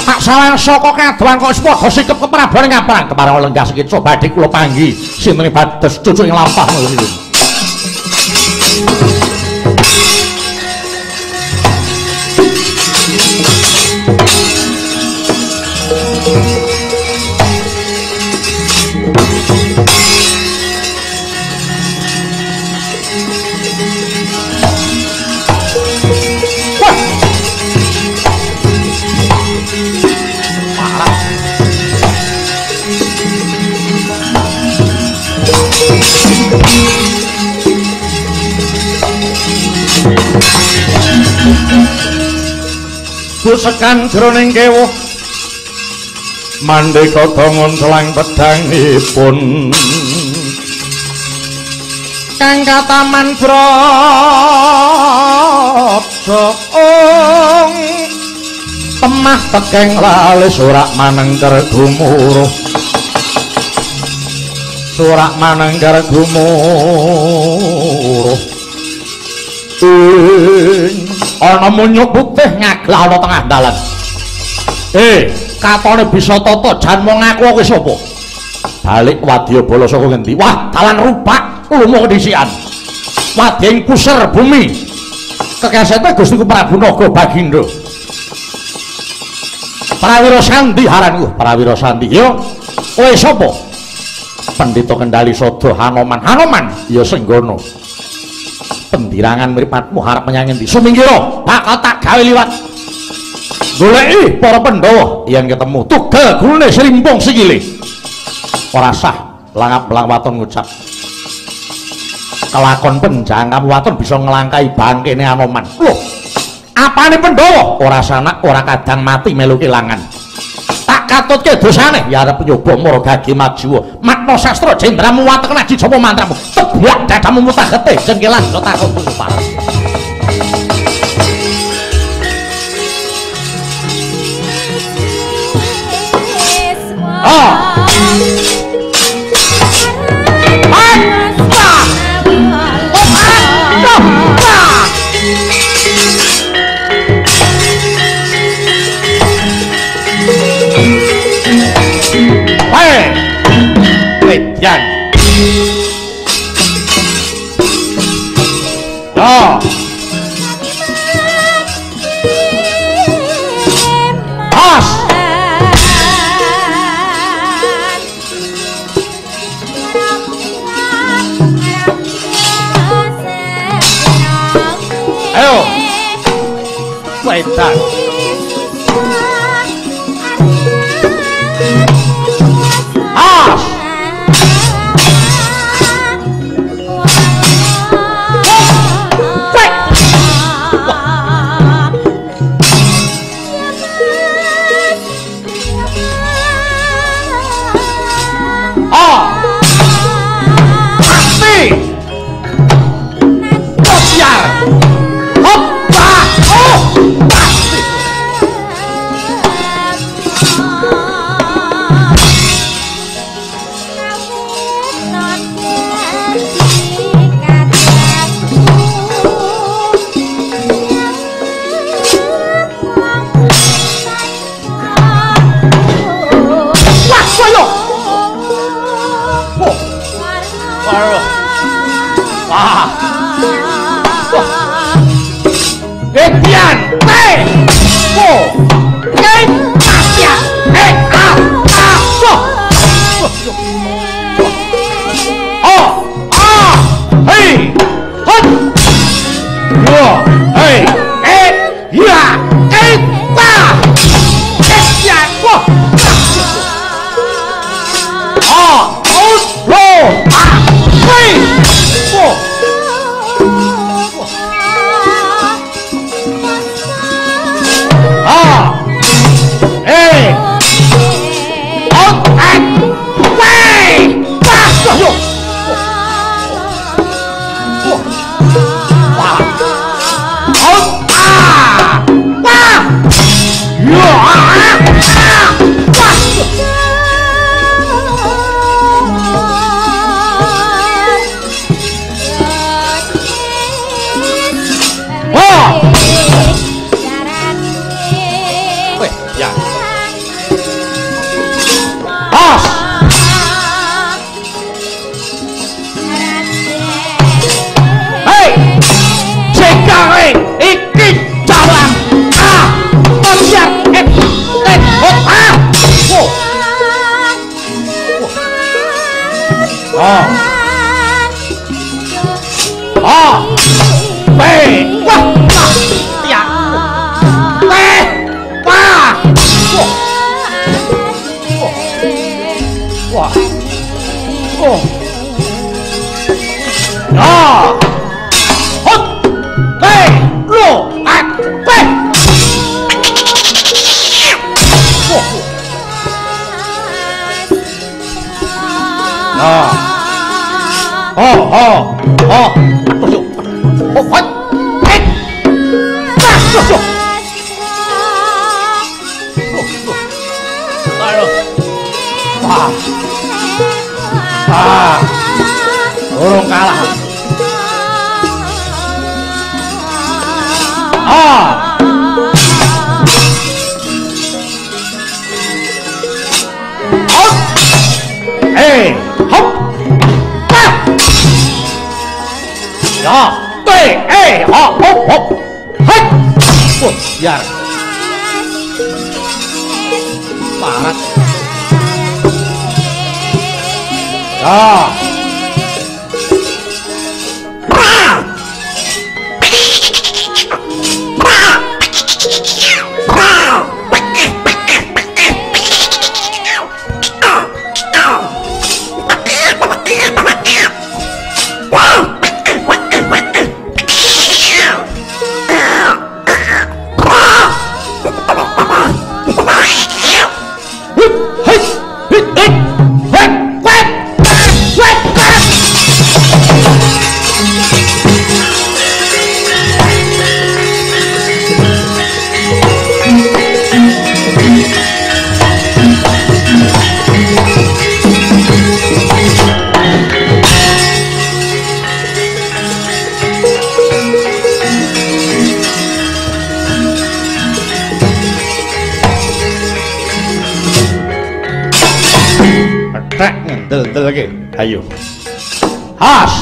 Tak sawang saka kaduan kok sepadha sikep keprabané ngaprang kemarang lenggah sikit badhe kula panggi sinten bates cucuk ing lampah ngono Busekan jroning kewuh. Mandeka dongon selang pedangipun Kang kataman brojong Temah tekeng lali surak manengker gumuruh. Surak manengker gumuruh. Ing ana munyuk putih ngaglah ana tengah dalan. Eh, katone bisa tata jan mung ngaku kowe sapa? Balik Wadyabala saka ngendi? Wah, dalan rupak lumo disian. Wadyeng puser bumi. Kekasete Gustiku Prabu Naga Bagindo. Prawira Sandi haranku, Prawira Sandi. Yo, kowe sapa pendhita kendali sada hanoman hanoman ya senggono pendirangan mripatmu harap menyang endi sumingkira bakal tak gawe liwat. Goleki para pandhawa yen ketemu tugal gulune srimpung sikile. Ora sah langap-lang waton ngucap. Kelakon penjang kamu waton bisa ngelangkai bangkene anoman. Lho apane pandhawa? Ora sanak ora kadang mati melu kelangan katutke dosane ya arep nyoba mara gage majiwa makna sastra jendramu watek naji sapa mantramu tebak dadamu mutagete jengkelan lo takon paras Hei! 哎，好，好，好，嘿，我天儿，妈了，啊！Ngendel-endel lagi. Ayo. Has.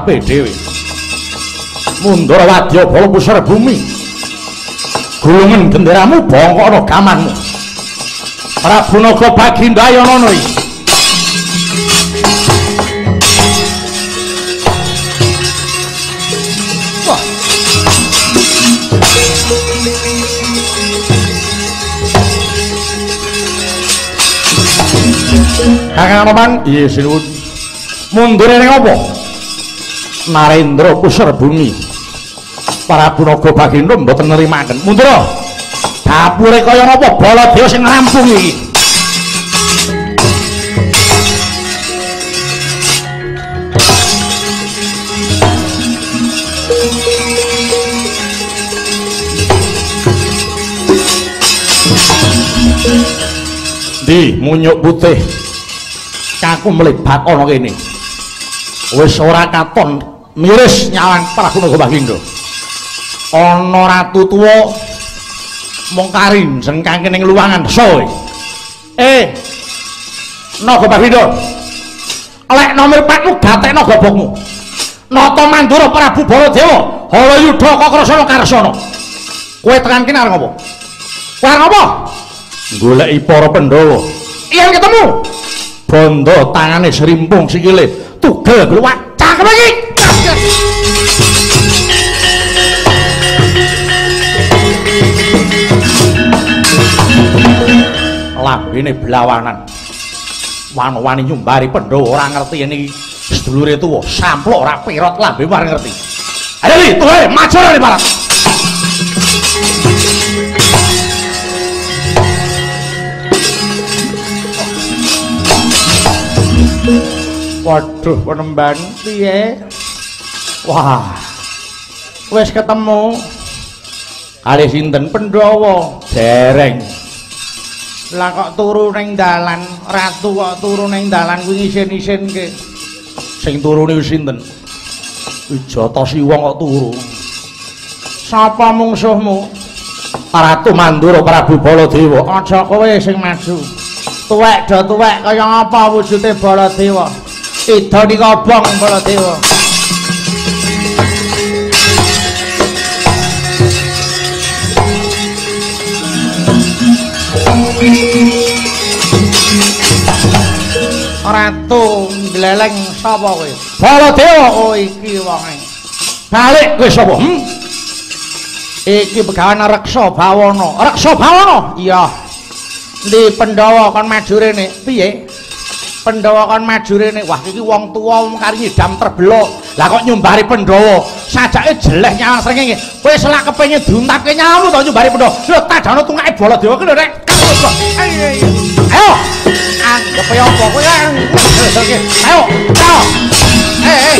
Karepe dhewe. Mundur wadya bala pusar bumi. Gulungan genderamu bongkokno gamanmu. Prabu Naga Bagindayana iki. Kakang Anoman, iya sinuwun. Mundure ning apa? Narendra Pusar Bumi. Prabu Naga Bagindo mboten nerimaken. Mundur. Dapure kaya napa Baladewa sing rampung iki? Di munyuk putih kaku melibat ana kene. Wis ora katon miris nyawang Prabu Bagindo. Ana ratu tuwa mung karinjeng kangge ning luwangan soe. Eh. Naga Bagindo. Lek nomor patmu gatekno gobokmu. Nata Mandura Prabu Baladewa, Halayudha Kakrasana Karsana. Kowe tekan kene arep ngopo? Wah apa? Goleki para Pandhawa. Yen ketemu bondo tangane serimpung sikile tugel gluwak cakep iki. Lambene blawanan. Wani-wani nyumbari Pandhawa ora ngerti iki sedulure tuwa, samplok ora pirot lambe ora ngerti. Ayo li, tuwe maju ora barat. Waduh, penemban piye? Wah. Wis ketemu. Kali sinten Pandhawa? Dereng. Lah kok turu ning dalan, ratu kok turu ning dalan kuwi isin-isinke. Sing turune sinten? Wijata Siwang kok turu. Sapa mungsuhmu? Ratu Mandura Prabu Baladewa. Aja kowe sing maju. Tuwek do tuwek kaya apa wujude Baladewa? Ida dikobong Baladewa. Ratu gleleng sapa kowe? Baladewa oh iki wonge. Balik kowe sapa? Hmm? Iki begawan Reksa Bawana. Reksa Bawana? Iya. Ndi Pandhawa kon maju rene. Piye? Pandhawa kon maju rene. Wah iki wong tuwa wong kari ngidam terbelo. Lah kok nyumbari Pandhawa? Sajake jeleh nyawang srengenge. Kowe selak kepengin diuntapke nyamu to nyumbari Pandhawa. Lho tadano tungake Baladewa ki lho rek. Ayo. Anggep kaya apa kowe? Ayo. Ayo. Eh, eh.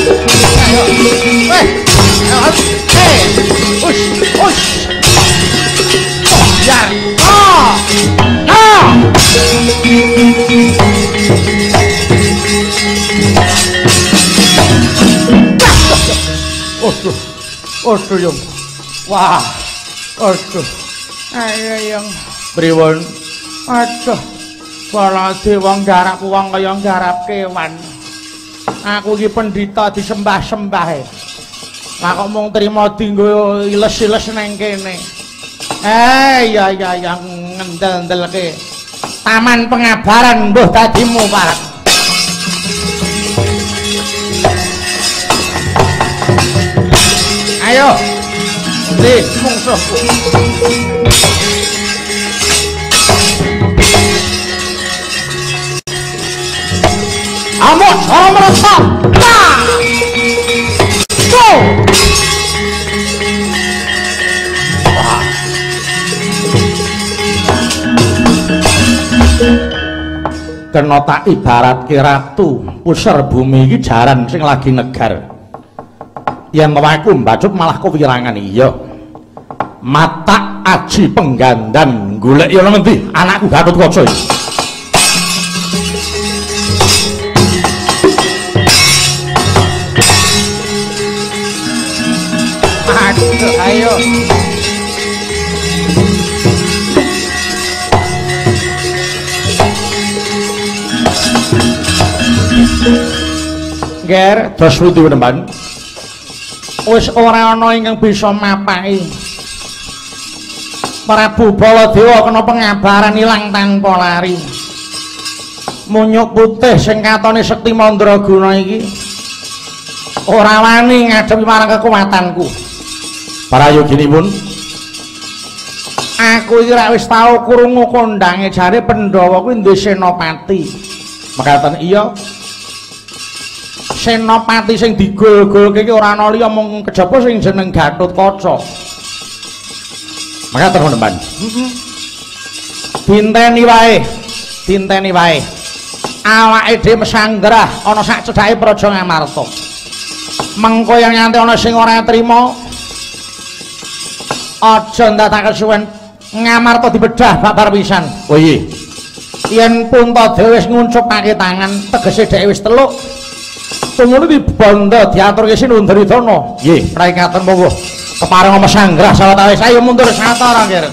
Ayo. Eh. Eh. Ush, ush. Oh, ya. Ah. Ah. Aduh. Aduh, Yung. Wah. Aduh. Ayo, Yung. Priwon. Aduh. Balade wong garap wong kaya garap kewan. Aku iki pendhita disembah-sembah. e. Lah kok mung trima dinggo iles-iles nang kene. Eh, iya iya ya ngendel-ndelke. Taman pengabaran mbuh dadimu, Pak. Ayo. Li, mungsuhku. Amuk, ora merasa. Nah. Go! kena tak ibaratke ratu pusar bumi iki jaran sing lagi negar yen aku mbacut malah kewirangan iya mata aji penggandan golek ya ngendi anakku Gatut Kaca iki Aduh, ayo. Ger, pundi penemban? Wis ora ana ingkang bisa mapaki. Prabu Baladewa kena pengabaran ilang tanpa lari. Munyuk putih sing katone Sekti Mandraguna iki ora wani ngadepi marang kekuatanku. Para yoginipun Aku iki ra wis tau krungu kondange jare Pandhawa kuwi duwe senopati. Mekaten iya. Senopati sing digol-golke iki ora ana liya mung kejaba sing jeneng Gatut Kaca. Mekaten Penemban. Heeh. Dinteni wae. Dinteni wae. Awake dhewe mesanggrah ana sak cedhake Praja Ngamarta. Mengko yang nyanti ana sing ora trima. Aja ndataken suwen Ngamarta dibedah babar pisan. Oh iya. Yen Puntadewa wis nguncupake tangan, tegese dhek wis teluk. Tungune dibondo diaturke Sinundridana. Nggih, rai ngaten monggo. Kepareng mesanggrah sawetawis ayo mundur satara nggih.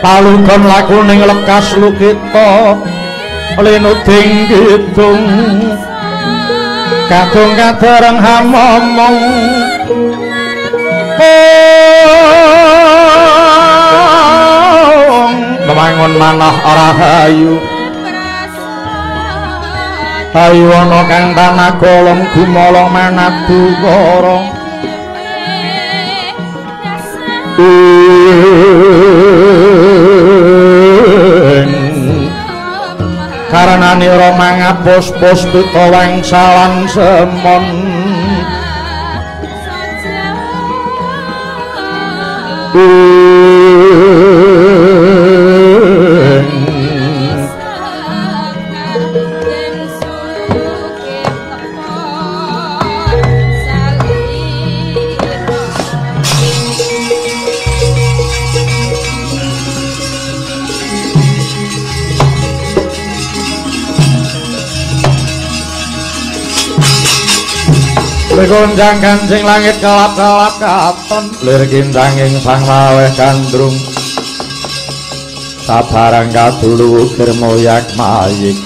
Palugon lakuning lekas lukita linuding kidung kadung kadereng hamomong memangun manah ora hayu. Hayu ana kang tanah golong gumolong manat duwara ora mangapus-pus pita wangsalan semon Begonjang kancing langit kelap-kelap katon Lir kintanging sang maweh gandrung Sabarang kadulu ukir moyak mayik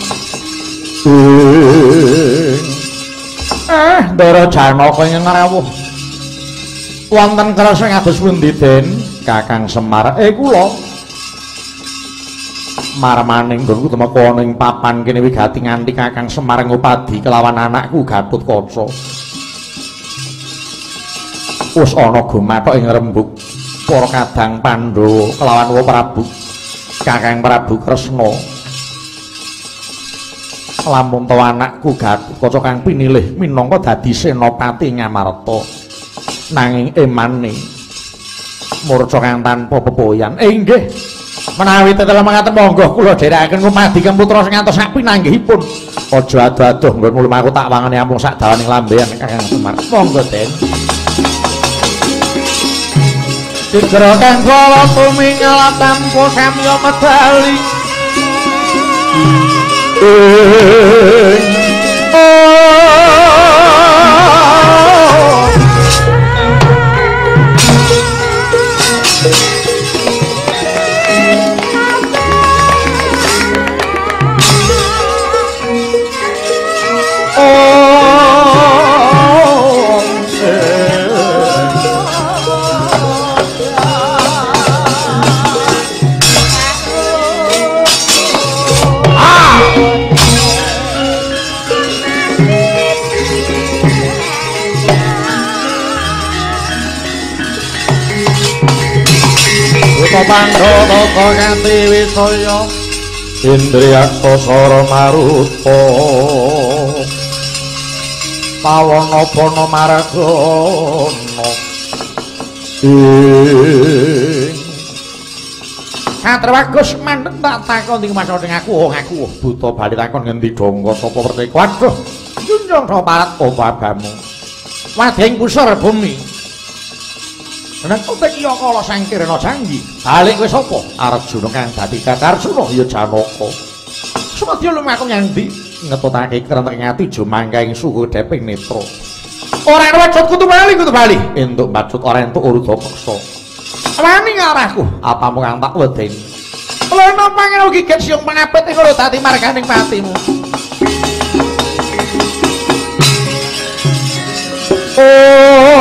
Eh, Dara Janaka ing rawuh. Wonten krasa ngados pundi Den Kakang Semar? Eh kula marmaning nggonku temeka ana ing papan kene wigati nganti Kakang Semar ngupadi kelawan anakku Gatotkaca. Wis ana gumathok ing rembug para kadang Pandhawa kelawan Wa Prabu Kakang Prabu Kresna. Lamun to anakku Gatotkaca kang pinilih minangka dadi senopati Ngamarta. Nanging emane murca kang tanpa pepoyan. Eh nggih. Menawi tetel mangaten monggo kula dherekaken ngupadi kang putra sing ngantos sak pinanggihipun. Aja adu-aduh nggon mulih aku tak wangane ampung sak dawaning lambean Kakang Semar. Monggo, Den. Digerokan kala bumi ngalap tanpa samya medali. Uta Pandhawa kanthi wisaya Indriyakta sara maruta Pawana pana maragana Ing Satrawagus mandheng tak takon ing masa ning aku wong aku buta bali takon ngendi dongko sapa pertek waduh junjung sapa parat obabamu wading pusar bumi Nek kok iki kala sangkirna janji. Balik kowe sapa? Arjuna kang dadi Kakarsuna ya Janaka. Sumadya lumaku nyandi ngetutake krentek ngati jumangka ing suhu deping netra. Ora ana wacut kutu bali kutu bali. Entuk maksud ora entuk urudha peksa. Wani ngarahku, apa mung kang tak wedeni. Lena pangen ugi get siung pangapit ing ora dadi marganing patimu. Oh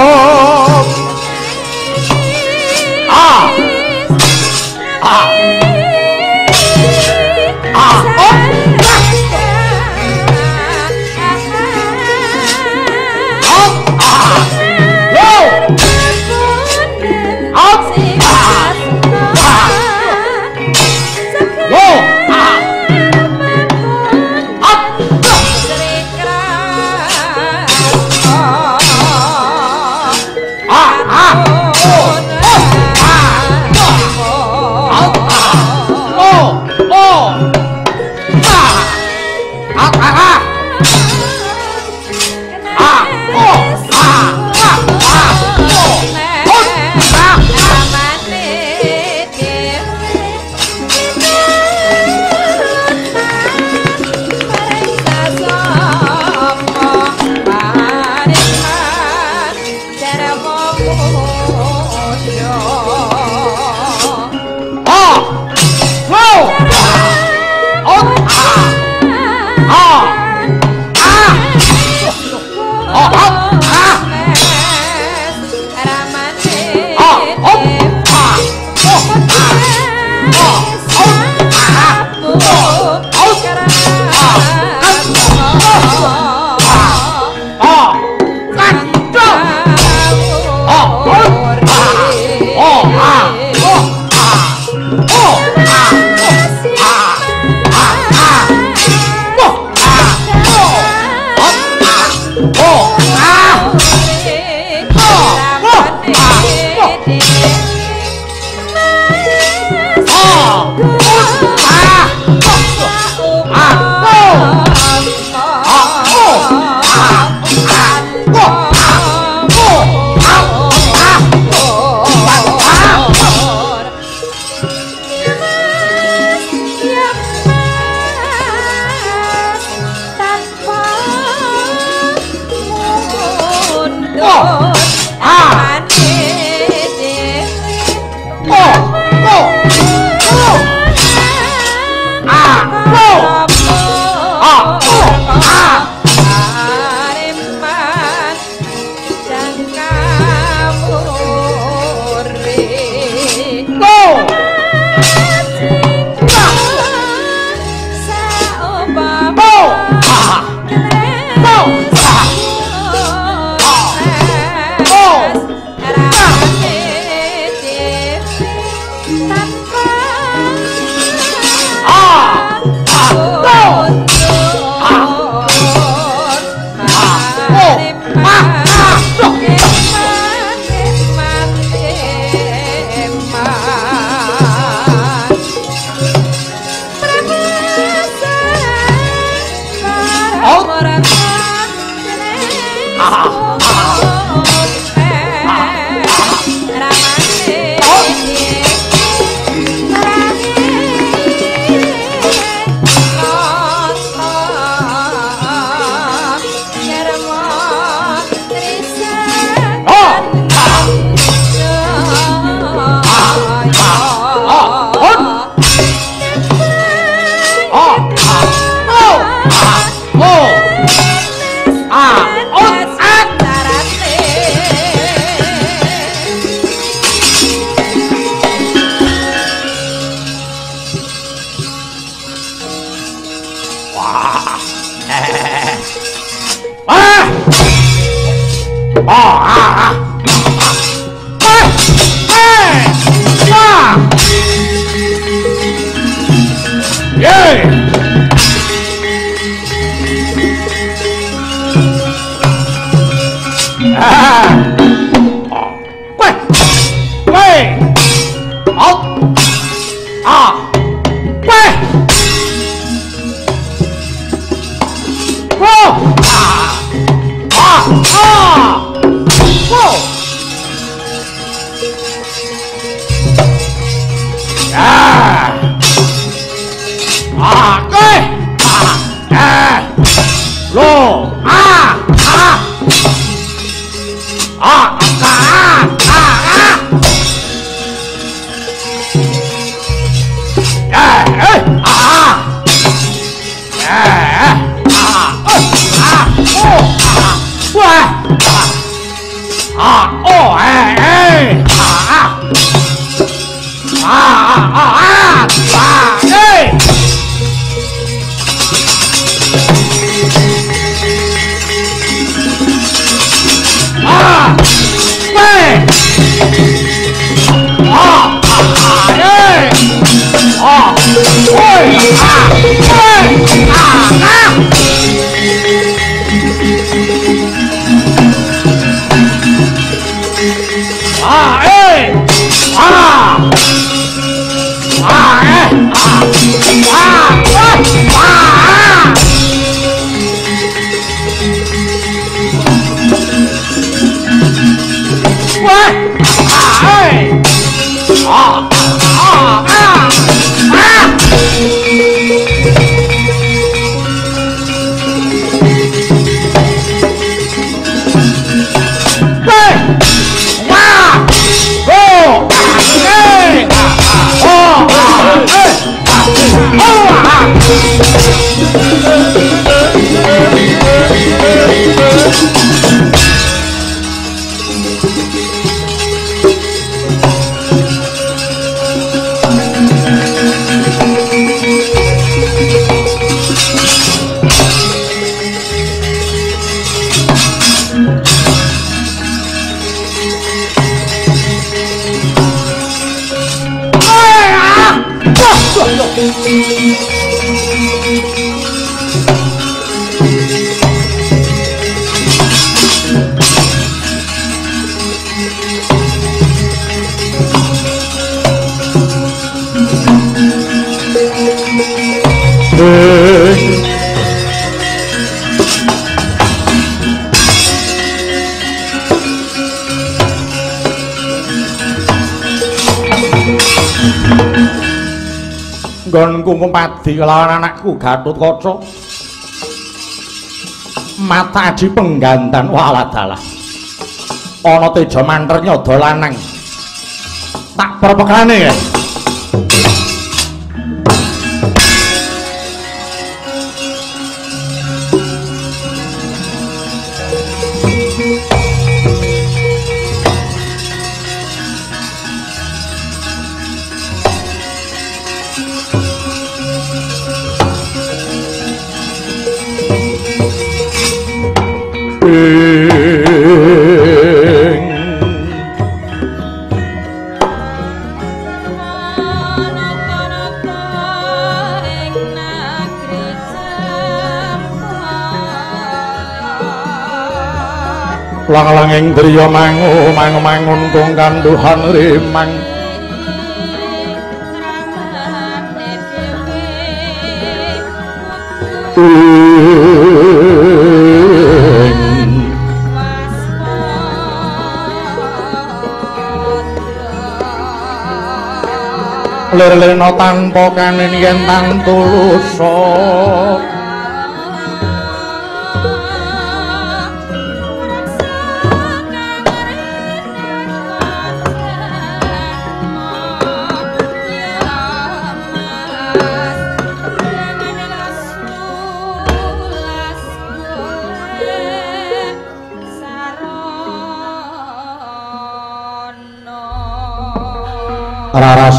kelawan anakku Gatotkaca mata aji penggandan wala dalah. Ana teja manter nyodo lanang. Tak perpekrane ya lang-langing driya mangu mangu-mangun kung kanduhan rimang. Lir-lirna tanpa kanin yen tantulusa rara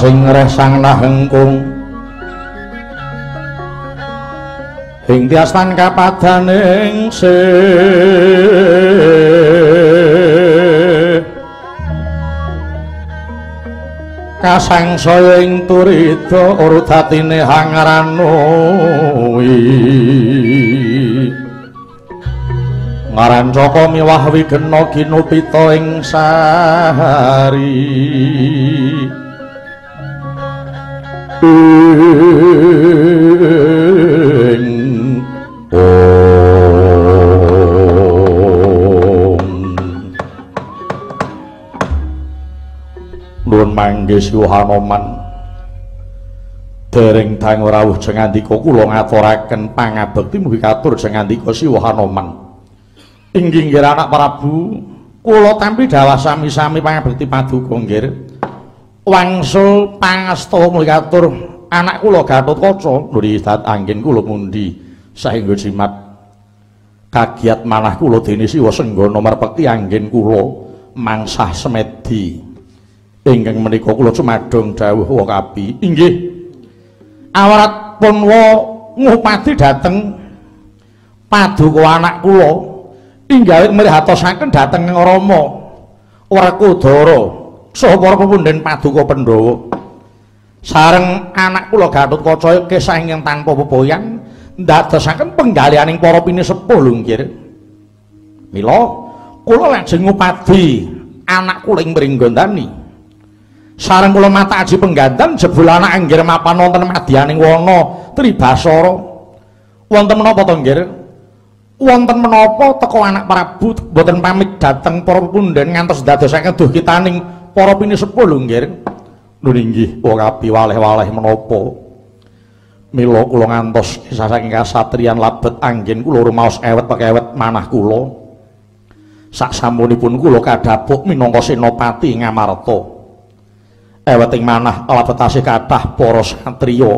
sing resang nahengkung ing tiastan kapadaning se kasang saya ing turida urutatine hangaranui. Ngaran Joko miwah wigena kinupita ing sahari Siwa Hanoman. Dereng dang rawuh jengandika kula ngaturaken pangabekti mugi katur jengandika Siwa Hanoman. Inggih nggih anak Prabu. Kula tampi dawah sami-sami pangabekti paduka nggih wangsul pangasta mugi katur anak kula Gatotkaca nuli dat anggen kula mundi saengga jimat kagiat manah kula dene Siwa Senggana merpekti anggen kula mangsah semedi. Ingkang menika kula cumadong dawuh wakapi inggih. Awarat punwa ngupati dateng paduka anak kula. Inggih mrihatosaken dhateng Rama Werkudara saha para pepundhen paduka Pandhawa sareng anak kula Gatotkaca kesah ingkang tanpa pepoyan ndadosaken penggalianing para pinisepuh lho nggih. Mila kula lajeng ngupadi anak kula ing Mringgondani. Sareng kula mata aji penggandan jebul anak anggir mapan wonten madyaning wana Tribasara. Wonten menapa to? Wonten menapa teka anak Prabu boten pamit dhateng para pepundhen ngantos dadosaken duh kitaning para pinisepuh lho nggih. Nun inggih wakapi waleh-waleh menapa? Mila kula ngantos kisah saking kasatriyan labet anggen kula rumaos ewet pekewet manah kula. Sak samunipun kula kadhapuk minangka senopati Ngamarta. Eweting manah labet tasih kathah para satriya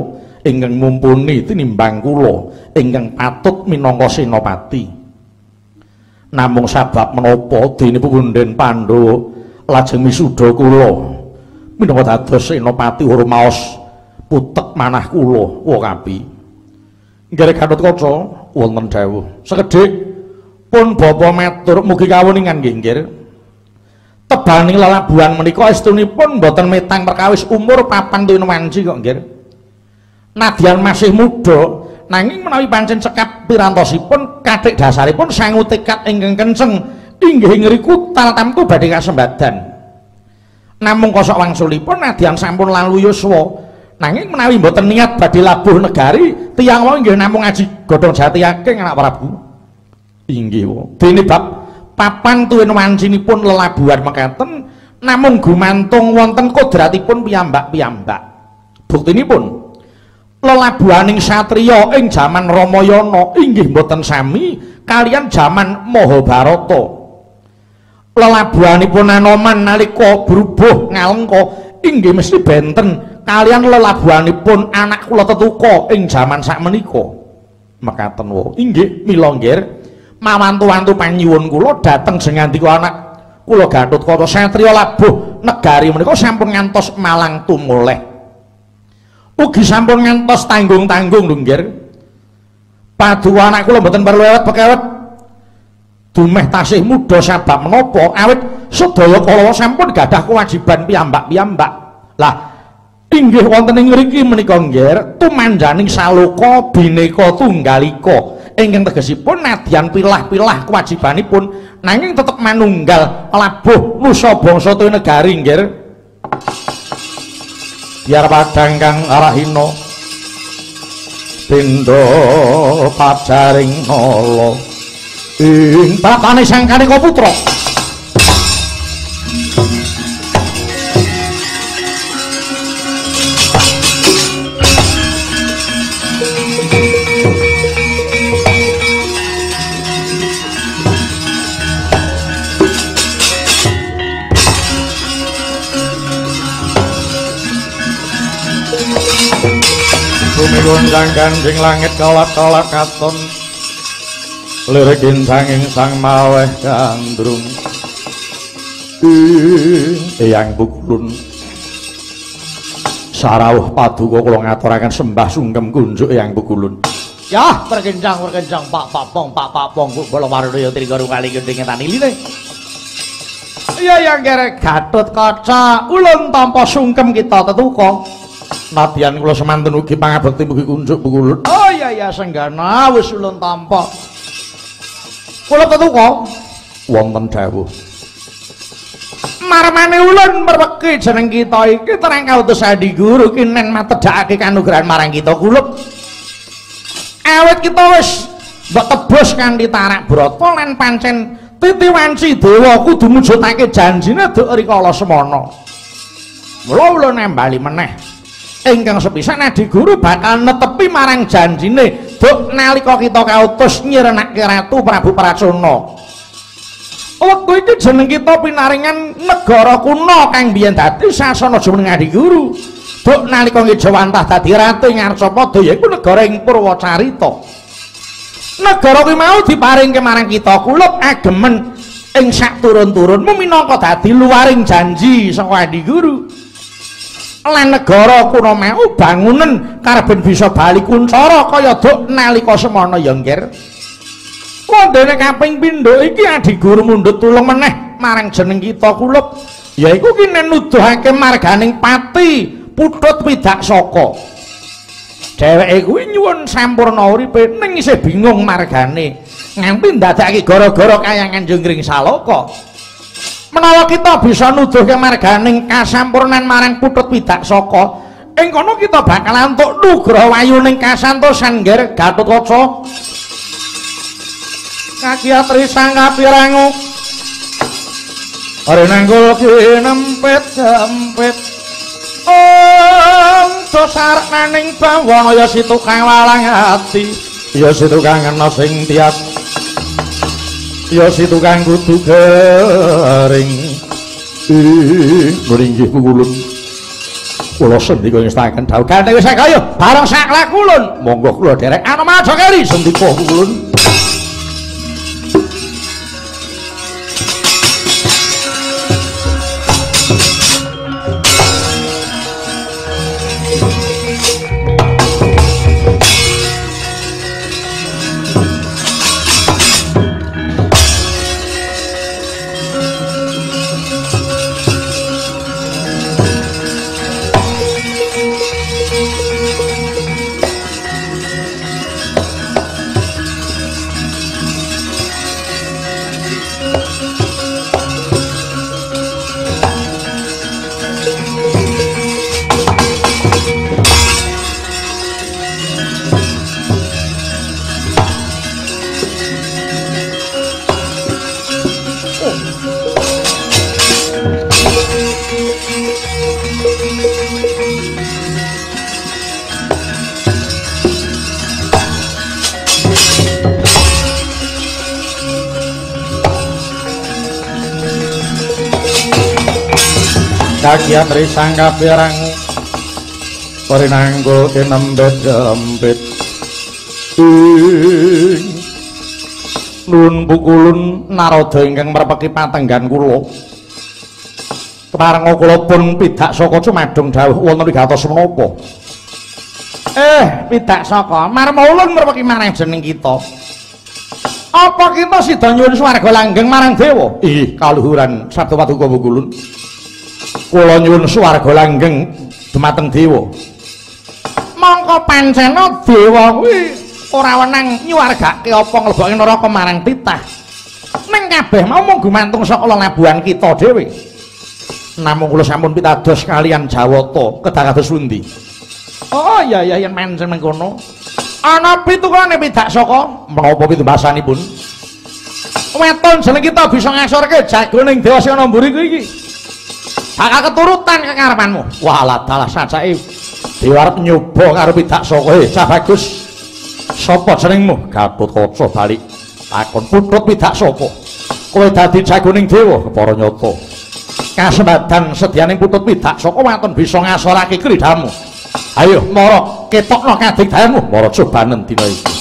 ingkang mumpuni tinimbang kula ingkang patut minangka senopati. Namung sabab menapa dene pepundhen Pandhawa lajeng misuda kula. Minangka dados senopati rumaos putek manah kula wakapi nggih Gatotkaca wonten dawuh. Sekedhik pun bapa matur mugi kawuningan nggih nggih tebaning lelabuhan menika estunipun boten metang perkawis umur papan tuwin wanci kok nggih nadyan masih muda nanging menawi pancen cekap pirantosipun kathik dasaripun sangu tekad ingkang kenceng inggih ngriku tamtu badhe kasembadan namung kosok wangsulipun nadyan sampun lalu yuswa nanging menawi mboten niat badhe labuh negari tiyang wau nggih namung ngaji godhong jati akeh anak Prabu. Inggih dene bab papan tuwin wancinipun lelabuhan mekaten namung gumantung wonten kodratipun piyambak-piyambak. Buktinipun lelabuhaning satriya ing jaman Ramayana inggih boten sami kalian jaman Mahabharata. Lelabuhanipun Anoman nalika brubuh ngalengka inggih mesti benten kalian lelabuhanipun anak kula tetuka ing jaman sakmenika. Mekaten wae. Inggih mila nggih mawantu-wantu panyuwun kula dhateng sengandika anak kula Gatut Kata satriya labuh negari menika sampun ngantos malang tumuleh. ugi sampun ngantos tanggung-tanggung lho nggih. Paduka anak kula mboten perlu ewet pekewet. Dumeh tasih muda sabab menapa awit sedaya kala sampun gadah kewajiban piyambak-piyambak. Lah inggih wonten ing mriki menika nggih tumanjaning saloka bineka tunggalika ingkang tegesipun nadyan pilah-pilah kewajibanipun nanging tetep manunggal labuh nusa bangsa negari nggih. biar padang kang arahino pindo pajaring nolo ing batane sang kanika putra? Goncang ganding langit kalak-kalak katon lirikin sanging sang maweh gandrung. Eyang bukulun sarawuh paduka kula ngaturaken sembah sungkem kunjuk eyang bukulun ya perkencang perkencang pak pak pong pak pak pong kula warono ya trigaru kali gending taniline iya yang kere gatut kaca ulun tanpa sungkem kita tetuka Nadyan kula semanten ugi pangabekti mugi kunjuk bukulun. Oh iya iya senggana wis ulun tampa. Kula tetuka wonten dawuh. Marmane ulun merweki jeneng kita iki terang kautus Adi Guru kinen matedhakake kanugrahan marang kita kulup. Awit kita wis mbok tebus kanthi tarak brata lan pancen titi wanci dewa kudu mujudake janjine duk rikala semana. Mula ulun nembali meneh. ingkang sepisan Adi Guru bakal netepi marang janjine duk nalika kita kautus nyirenake Ratu Prabu Pracuna. Wektu iki jeneng kita pinaringan negara kuno kang biyen dadi sasana jeneng Adi Guru. Duk nalika Ngejawantah dadi ratu ing Arcapada yaiku negara ing Purwacarita. Negara kuwi mau diparingke marang kita kulup agemen ing sak turun-turunmu minangka dadi luaring janji saka Adi Guru. Lan negara kuna mau bangunen karben bisa bali kuncara kaya duk nalika semana ya nggir kondene kaping pindho iki adi guru mundhut tulung meneh marang jeneng kita kulup yaiku kene nuduhake marganing pati putut widak saka. Dheweke kuwi nyuwun sampurna uripe ning isih bingung margane nganti ndadekake gara-gara kayangan jengring saloka menawa kita bisa nuduh ke marganing kasampurnan marang putut widak soko ing kono kita bakal antuk nugra wayuning kasantosan nger gatut kaca kaki atri sangka pirangu. Are nanggul kinempet jempet om dosar naning bawang ya si tukang walang hati. Ya si tukang sing tiap ya si tukang kudu garing. Ngringgih kulun kula sendika ngestaken dawuh kanthi wis kaya. Bareng sak lakulun monggo kula derek. Ana maja kali sendika kulun kagian risang kabirang Parinanggul kinembet gembet Nun pukulun naroda ingkang merpeki patenggan kula. Kemarang kula pun pidak saka cumadung dawuh wonten wigatos menapa? Eh pidak saka. Marmaulun merpeki marang jeneng kita. Apa kita sida nyuwun swarga langgeng marang dewa? Ih, kaluhuran sabda paduka pukulun Kula nyuwun swarga langgeng dumateng dewa Mongko pancena dewa kuwi ora wenang nyuwargake apa nglebokke neraka marang titah. Ning kabeh mau mung gumantung saka labuhan kita dhewe. Namung kula sampun pitados kalian Jawata kedah kados pundi? Oh iya iya yen mencen mengkono. Ana pitukane pidak saka menapa pitumbasanipun? Weton jeneng kita bisa ngasorke jagoning Dewa Sena mburiku iki. Bakal keturutan kekarepanmu. Walah dalah sajake Dewa arep nyoba karo pidak saka. Eh, cah bagus. Sopo jenengmu? Gatotkaca balik. Takon putut pidak sapa? Kowe dadi jagoning dewa para nyata. Kasembadan sedyaning putut pidak saka waton bisa ngasorake kridhamu. Ayo mara ketokno kadigdayanmu, mara cobanen dina iki.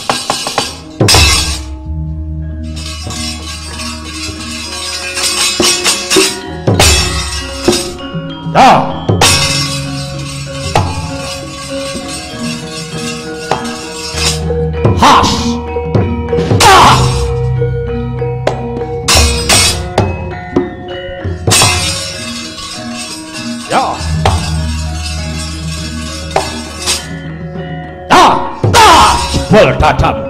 Ah. Jebol dadam. Wah.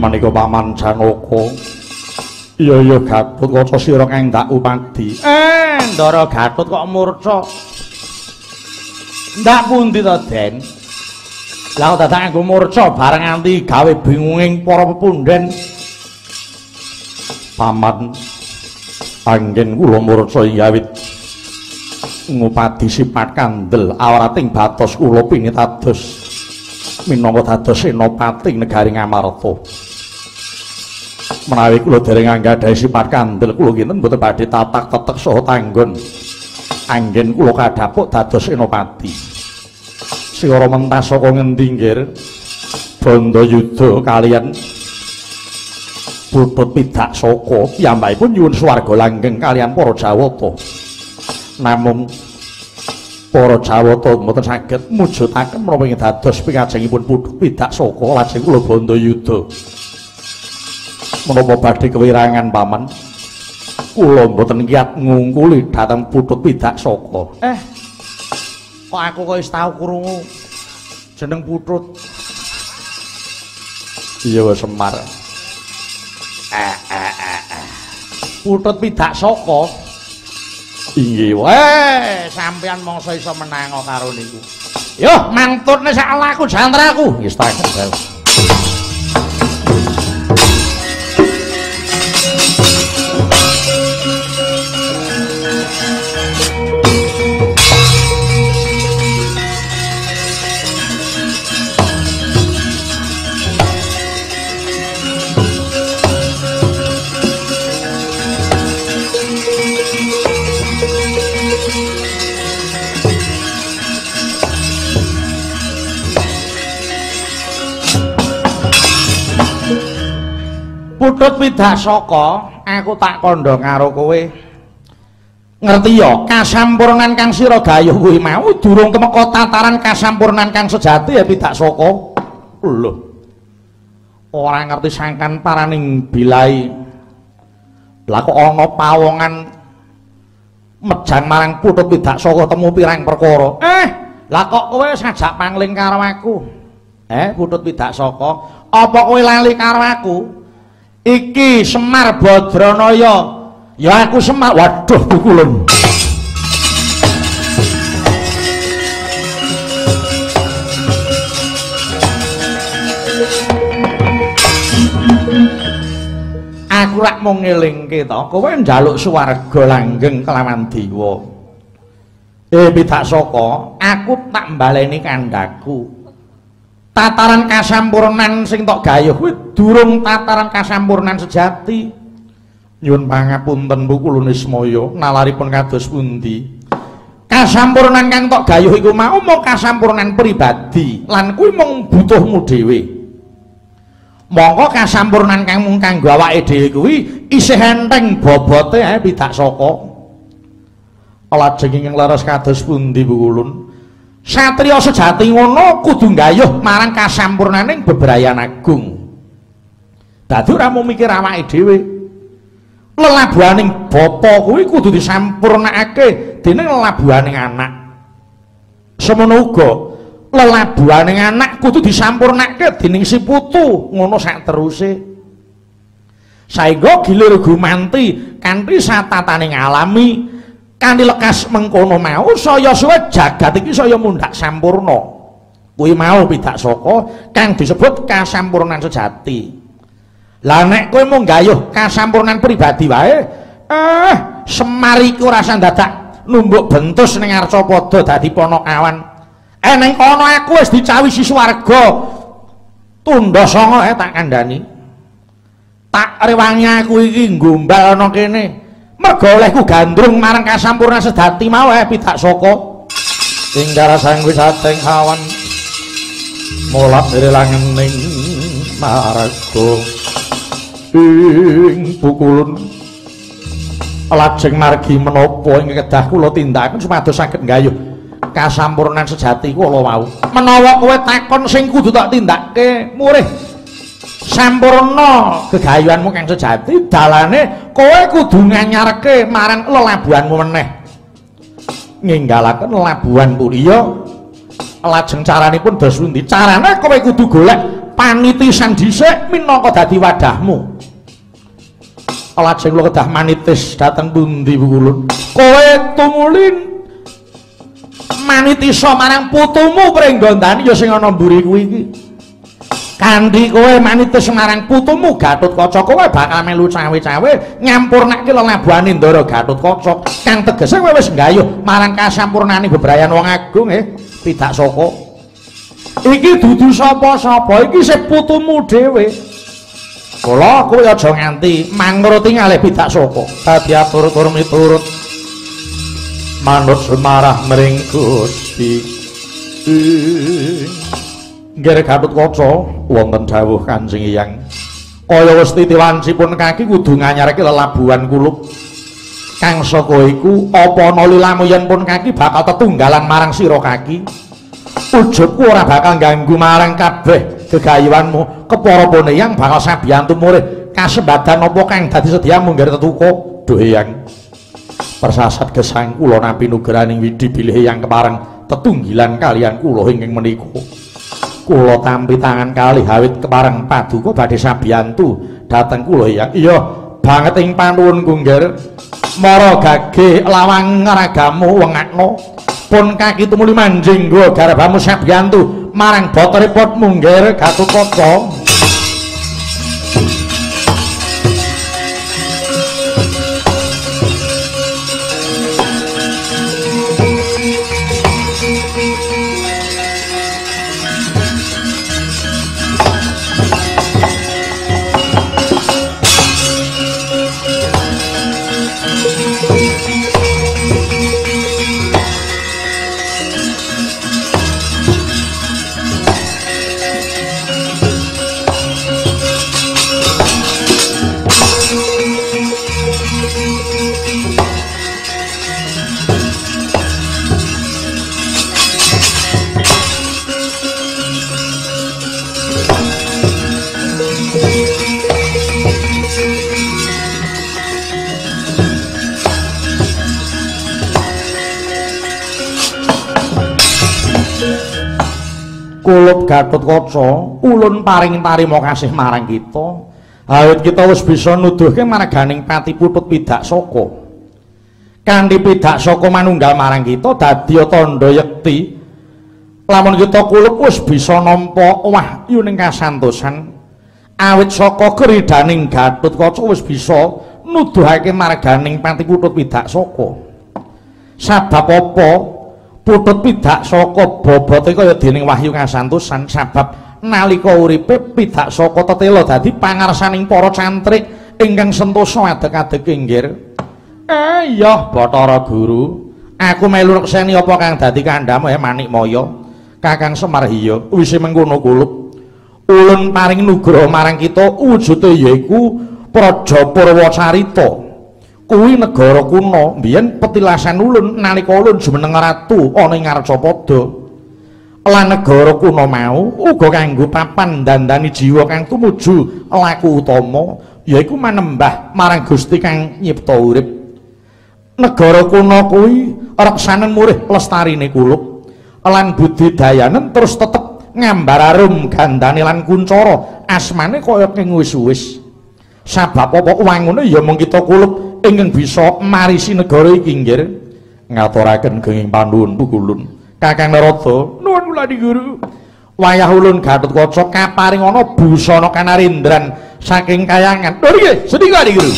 Menika paman Janaka. Iya iya Gatut kaca sira kang ndak upadi. Eh, Ndara Gatut kok murca. Ndak pundi to, Den? Lah dadak anggo murca bareng nganti gawe bingunging para pepundhen. Paman anggen kula murca yawit ngupadi sipat kandel awrating batos kula pinitados minangka dados senopati negari Ngamarta. Menawi kula dereng anggadhahi sifat kandel kula kinten mboten badhe tatak tetek saha tanggon. Anggen kula kadhapuk dados senopati. Sira mentas saka ngendi nggir? Bondo yudha kalian Putut pidak saka piyambakipun nyuwun swarga langgeng kalian para Jawata. Namung para Jawata mboten saged mujudaken menapa ing dados pingajengipun putu pidak saka lajeng kula Bandayuda. Menapa badhe kewirangan paman? Kula mboten kiyat ngungkuli dhateng putut pidak saka. Eh. Kok aku kok wis tau krungu jeneng putut. Iya wis Semar. Eh eh eh. eh. Putut pidak saka. Inggih wae. Eh, sampean mongso iso menango karo niku. Yo, mantutne sak laku jantraku. Wis tak Putut Widasaka, aku tak kandha karo kowe. Ngerti ya, kasampurnan kang sira gayuh kuwi mau durung temeka tataran kasampurnan kang sejati ya Widasaka. Lho. Ora ngerti sangkan paraning bilai. Lah kok ana pawongan mejang marang Putut Widasaka temu pirang perkara. Eh, lah kok kowe sajak pangling karo aku? Eh, Putut Widasaka, apa kowe lali karo aku? Iki Semar Badranaya. Ya aku Semar. Waduh pukulun aku lak mau ngelingke to. Kowe njaluk swarga langgeng kelawan dewa. Eh pidak saka aku tak mbaleni kandhaku tataran kasampurnan sing tok gayuh kuwi durung tataran kasampurnan sejati. Nyuwun pangapunten Bu Kulunismaya nalaripun kados pundi? Kasampurnan kang tok gayuh iku mau mau kasampurnan pribadi lan kuwi mung butuhmu dhewe. Mongko kasampurnan kang mung kanggo awake dhewe kuwi isih enteng bobote ae pidak saka. Lajeng ing laras kados pundi Bu Kulun Satria sejati ngono kudu gayuh marang kasampurnaning bebrayan agung. Dadi ora mung mikir awake dhewe. Lelabuhaning bapa kuwi kudu disampurnakake dening lelabuhaning anak. Semono uga lelabuhaning anak kudu disampurnakake dening si putu, ngono sak teruse. Saengga gilir gumanti kanthi satataning alami kanthi lekas mengkono mau saya suwe jagat iki saya mundhak sampurna. Kuwi mau pidak saka kang disebut kasampurnan sejati. Lah nek kowe mung gayuh kasampurnan pribadi wae eh semari iku rasa dadak numbuk bentus ning arcapada dadi ponokawan eh ning kono aku wis dicawisi swarga tunda sanga eh tak kandhani. Tak rewangi aku iki gombal ana kene mergo olehku gandrung marang kasampurna sedati mau eh pidak saka. Ing darasang wisateng hawan mulak dari langening margo. Ing pukulun lajeng margi menapa ing kedah kula tindakan supados saged nggayuh. Kasampurnan sejati kula mau menawa kowe takon sing kudu tak tindakke murih sampurna. Gegayuhanmu kang sejati dalane kowe kudu nganyarke marang lelabuhanmu meneh. Ninggalaken labuhan puliya lajeng caranipun dos pundi? Carane kowe kudu golek panitisan dhisik minangka dadi wadahmu. Lajeng lo kedah manitis dateng pundi bukulun kowe tumulin manitisa marang putumu pringgondani ya sing ana mburi kuwi iki kanthi kowe manitis marang putumu Gatotkaca kowe bakal melu cawe-cawe nyampurnake lelabuhane Ndara Gatotkaca kang tegese kowe wis nggayuh marang kasampurnane bebrayan wong agung eh pidak saka. Iki dudu sapa-sapa iki sing putumu dhewe. Kula kowe aja nganti mangruti ngalih pidak saka. Dadi atur-atur miturut. Manut semarah mring Gusti Nggih Gatut Kaca wonten dawuh Kanjeng Hyang. Kaya wis titiwansipun kaki kudu nganyarake lelabuhan kulub. Kang saka iku apa ana lilamu yen pun kaki bakal tetunggalan marang sira kaki. Ujubku ora bakal ganggu marang kabeh gegayuanmu. Kepara pune yang bakal sabiyantu murih kasembadan apa kang dadi sediamu nggare tetuko duh yang persasat gesang kula nampi nugraning widi bilih yang kepareng tetunggilan kalian kula ingkang menika. Kula tampi tangan kalih awit kepareng paduka badhe sabiyantu dhateng kula yang iya banget ing panuwun kungger. mara gage lawang ragamu wengakno pun kaki tumuli manjing go garabamu sabyantu marang botoripot mungger gatutkaca kulup Gatut Kaca ulun paring tarima kasih marang kita. Awit kita wis bisa nuduhke marganing pati putut pidak saka. Kanthi pidak saka manunggal marang kita dadi tandha yekti. Lamun kita kulup wis bisa nampa wahyu ning kasantosan. Awit saka keridaning Gatut Kaca wis bisa nuduhake marganing pati putut pidak saka. Sabab apa? Putut pidak saka bobote kaya dening wahyu kasantosan sebab nalika uripe pidak saka tetela dadi pangarsaning para cantrik ingkang sentosa adek-adek inggir eh Bathara Guru. Aku melu rekseni apa kang dadi kandhamu Manik Maya. Kakang Semar Hiya wis mengkono kulup. Ulun paring nugraha marang kita wujude yaiku Praja Purwacarita kuwi negara kuno mbiyen petilasan ulun nalika ulun jumeneng ratu ana ing Arcapada lan negara kuno mau uga kanggo papan dandani jiwa kang tumuju laku utama yaiku manembah marang Gusti kang nyipta urip. Negara kuno kuwi reksanen murih lestarine kulup lan budidayanen terus tetep ngambar arum gandane lan kuncara asmane kaya ing wis-wis sabab apa wangune ya mung kita kulup ingkang bisa marisi negara iki nggih ngaturaken genging panuwun pukulun Kakang Narada nuwun kula guru. Wayah ulun Gatut Kaca kaparing ana busana kanarindran saking kayangan. Lho nggih sedika guru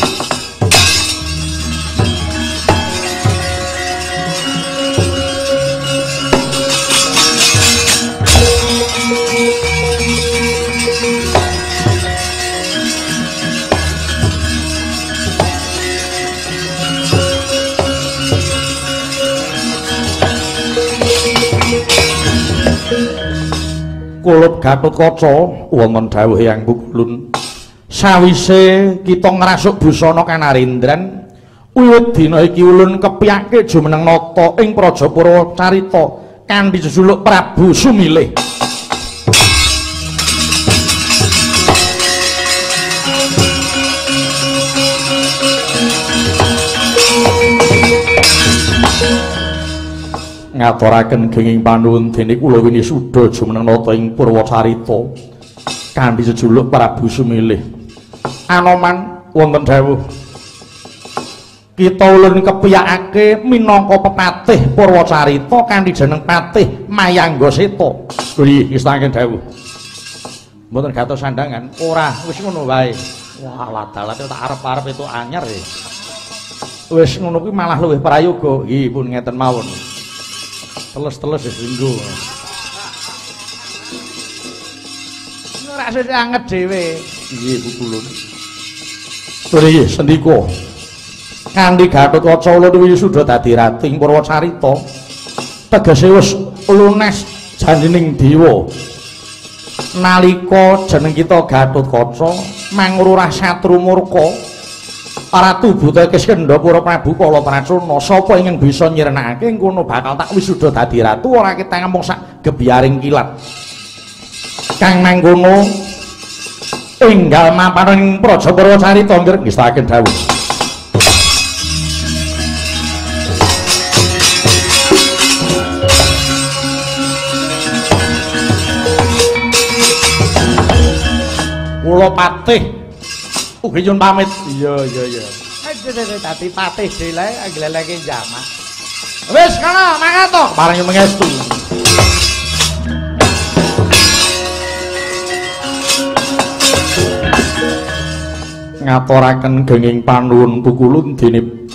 kulup Gatut Kaca wonten dawuh Hyang Pukulun sawise kita ngrasuk busana kanarindran wiwit dina iki ulun kepiyake jumeneng nata ing Prajapura carita kanthi jejuluk Prabu Sumilih ngaturaken genging panuwun dene kula wini suda jumeneng nata ing Purwacarita kanthi jejuluk Prabu Sumilih. Anoman wonten dawuh kita ulun kepiyakake minangka pepatih Purwacarita kanthi jeneng Patih Mayangga Seta. Nggih, istangen dawuh. Mboten gatos sandangan, ora wis ngono wae. Wah, ladalah tak arep-arep itu anyar ya. Wis ngono kuwi malah luwih prayoga. Nggih, pun ngeten mawon. Teles-teles wis linggo. Ora sesuk anget dhewe. Nggih, Bu Kulun. Nggih, sendika. Kanthi Gatut Kaca ulun kuwi sudah dadi ratu ing Purwacarita. Tegese wis lunes janjining dewa. Nalika jeneng kita Gatut Kaca mangrurah satru murka Ratu Buta Kiskendhapura Prabu Kala Pracuna sapa ingkang bisa nyirnakake ngono bakal tak wisuda dadi ratu ora ketang mung sak gebyaring kilat. Kang mangkono enggal mapan ing Praja Purwacarita nggih ngestaken dawuh. Kula patih ugi nyun pamit. Iya, iya, iya. Eh, dadi patih dhewe gleleke jamak. Wis kana mangato. Parang nyun mengestu. ngaturaken genging panuwun pukulun dene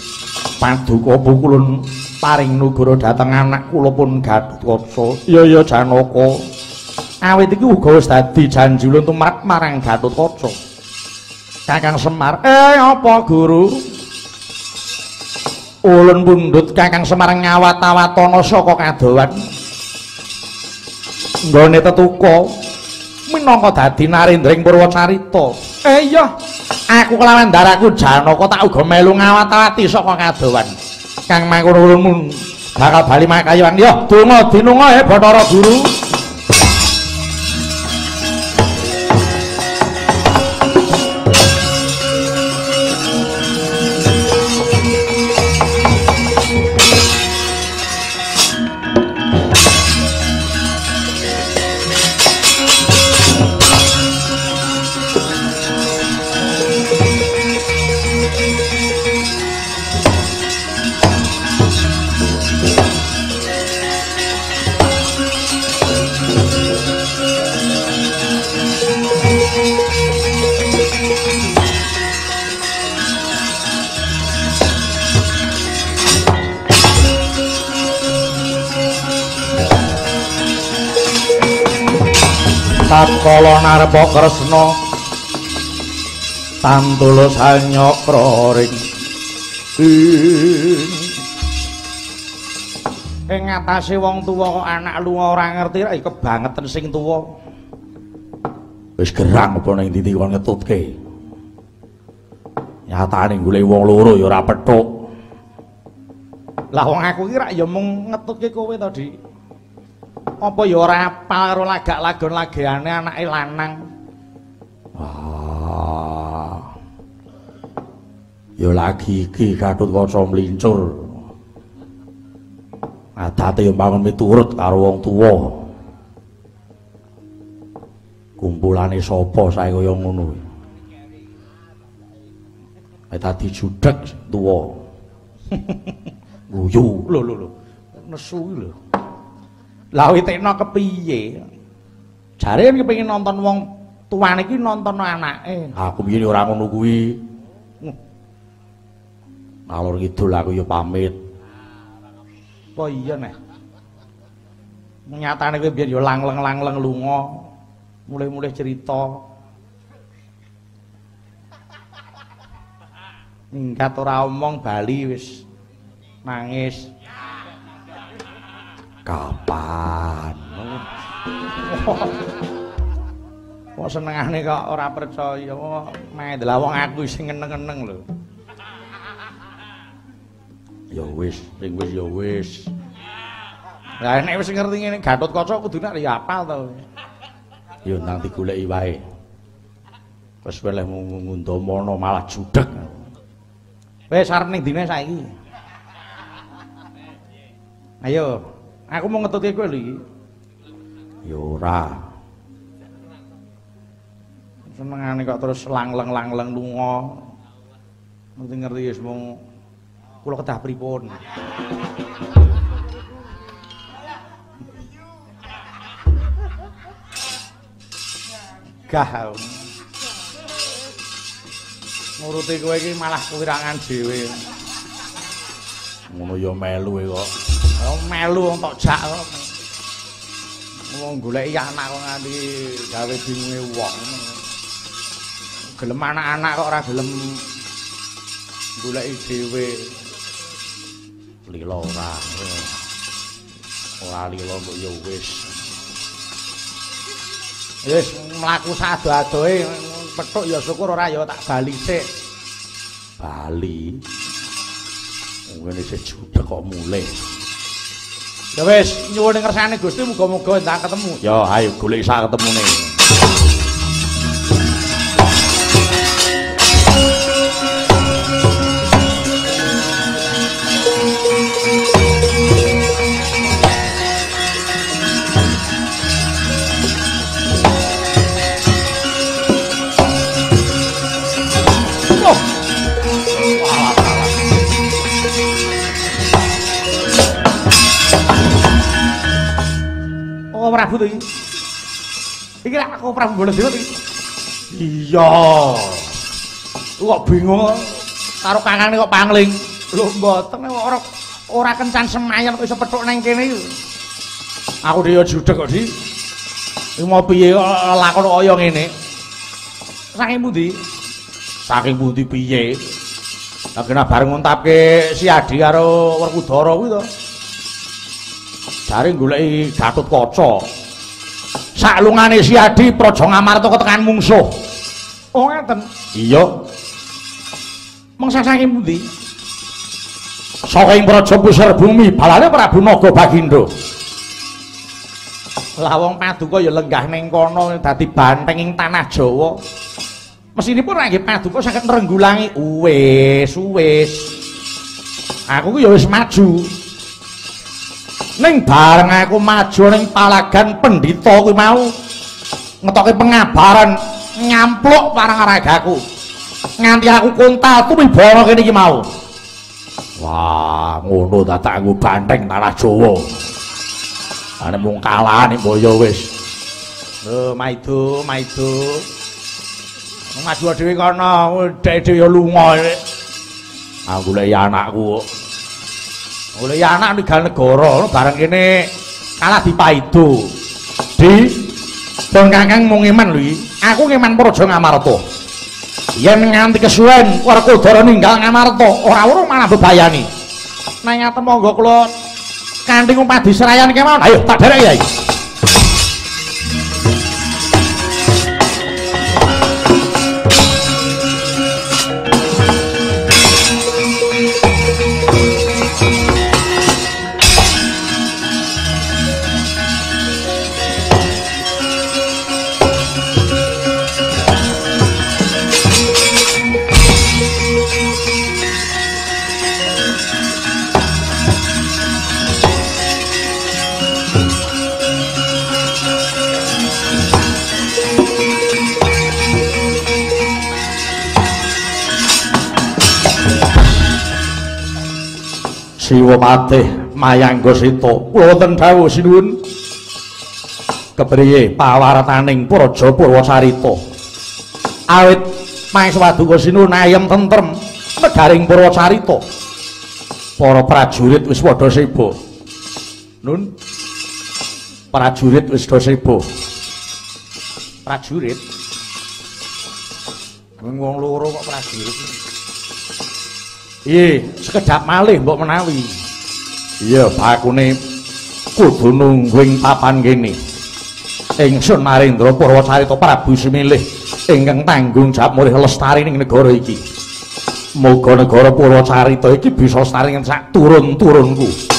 paduka pukulun paring nugara dhateng anak kula pun Gatotkaca. Iya ya Janaka. Awit iki uga wis dadi janji ulun tumrap marang Gatotkaca. Kakang Semar, eh apa guru? Ulun pundhut Kakang Semar ngawat-awatono saka kadowan. Nggone tetuka minangka dadi narendring Purwacarita. Eh iya, Aku kelawan daraku Janaka tak uga melu ngawat-awati saka kadowan. Kang mangkono ulunmu bakal bali makayuan. Yo, donga dinunga he Bathara Guru. Narpa kresna. Tantula sanyakra ring ing ngatasé wong tuwa kok anak lunga ora ngerti ra kebangetan sing tuwa. Wis gerang apa ning ndi kon ngetutke? Nyatane golek wong loro ya ora pethuk lah wong aku iki rak ya mung ngetutke kowe to dik apa ya ora apal karo lagak-lagon lageane anake lanang? Ah. Ya lagi iki katut kaca mlincur. Adate ya bangun miturut karo wong tuwa. Kumpulane sapa sae kaya ngono? Ae tadi judek tuwa. Guyu. Lho lho lho. Nesu lho Lah witekno kepiye? Jare kan kepengin nonton wong tuane iki nonton anake. Aku biyen ora ngono kuwi. Alur kidul aku ya pamit. Apa iya neh? Nyatane kowe biyen ya langleng-langleng lunga. Mulai-mulai cerita. Ningkat ora omong bali wis nangis. Kapan? Kok senengane kok ora percaya. Kok mendelah wong aku sing ngeneng-ngeneng lho. Ya wis sing wis ya wis. Lah nek wis ngerti ngene Gatot Kaca kudune ya apal to. Ya nang digoleki wae. Wis weleh ngundamono malah judeg. Wis arep ning dine saiki. Ayo Aku mau ngetutke kowe lho iki. Ya ora. Senengane kok terus langleng-langleng lunga. Ngerti-ngerti wis mung kula kedah pripun. Gah. Nuruti kowe iki malah kewirangan dhewe. Ngono ya melu kok. Oh melu wong tok jak kok. Wong goleki anak kok nganti gawe bingunge wong. Gelem anak-anak kok ora gelem goleki dhewe. Lila ora. Ora lila kok ya wis. Wis mlaku sado-adoe petuk ya syukur ora ya tak bali sik. Bali. Ngene isih judhek kok mulih. Ya wis, nyuwun ngersane Gusti muga-muga endah ketemu. Ya ayo golek sak ketemune. Prabu to iki. Iki lak aku Prabu Balasdewa to iki. Iya. Kok bingung karo kangane kok pangling. Lho mboten kok ora ora kencan semayan kok iso petuk nang kene iki. Aku dhewe judeg kok, Di. Iki mau piye kok lakon kaya ngene? Saking pundi? Saking pundi piye? Lah kena bareng nguntapke si Adi karo Werkudara kuwi to. Jare goleki Gatut Kaca. Saklungane si Adi Praja Ngamarta ketekan mungsuh. Oh ngeten. Iya. Mangsa saking pundi? Saka ing Praja Pusar Bumi balane Prabu Naga Bagindo. Lah wong paduka ya lenggah ning kono dadi banteng ing tanah Jawa. Mesinipun nggih paduka saged nrenggulangi wis wis. Aku ku ya wis maju. Ning bareng aku maju ning palagan pendhita kuwi mau ngetoke pengabaran nyampluk parang ragaku. Nganti aku kuntal tumiba kene iki mau. Wah, ngono ta tak nggo banteng tanah Jawa. Ane mung kalah ning boyo wis. Lho, maido, maido. Maju dhewe kono, dhek dhewe ya lunga. Aku lek anakku. Oleh anak ning negara bareng kene kalah dipaido. Di Dong Kakang mung iman lho. Aku ngeman Praja Ngamarta. Yen nganti kesuwen Werkudara ninggal Ngamarta, ora urung malah bebayani. Nang ngaten monggo kula kanthi ngumpadi serayan kemawon. Ayo tak derek ya. Siwa Patih Mayangga Sita kula wonten dawuh sinuwun. Kepriye? Pawartaning Praja Purwacarita awit Maeswaduka sinuwun ayem tentrem negaring Purwacarita para prajurit wis padha seba. Nun prajurit wis padha seba. Prajurit? Wong loro kok prajurit Iya, sekedap malih mbok menawi. Iya, bakune kudu nunggu ing papan kene. Ingsun Narendra Purwacarita Prabu Semilih ingkang tanggung jawab mulih lestari ning negara iki. Moga negara Purwacarita iki bisa lestari sak turun-turunku.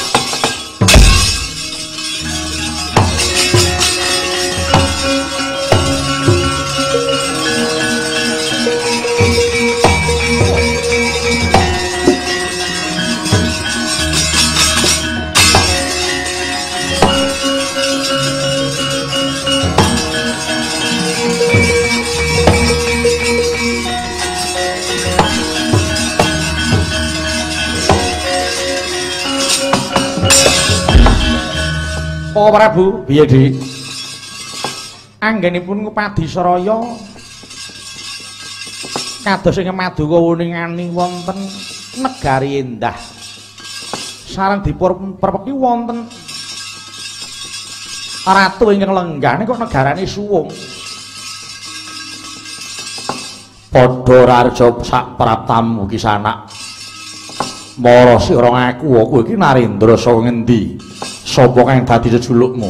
Pak Prabu, piye, Dik? Anggenipun Ngupadi Saraya kados ing Maduka Wuningani wonten negari endah. Sareng dipun perpeki wonten ratu ingkang lenggah niku negarane suwung. Padha rarja sak praptamu ki sanak. Mara sira ngaku kowe iki Narendra saka ngendi? Sapa kang dadi jejulukmu?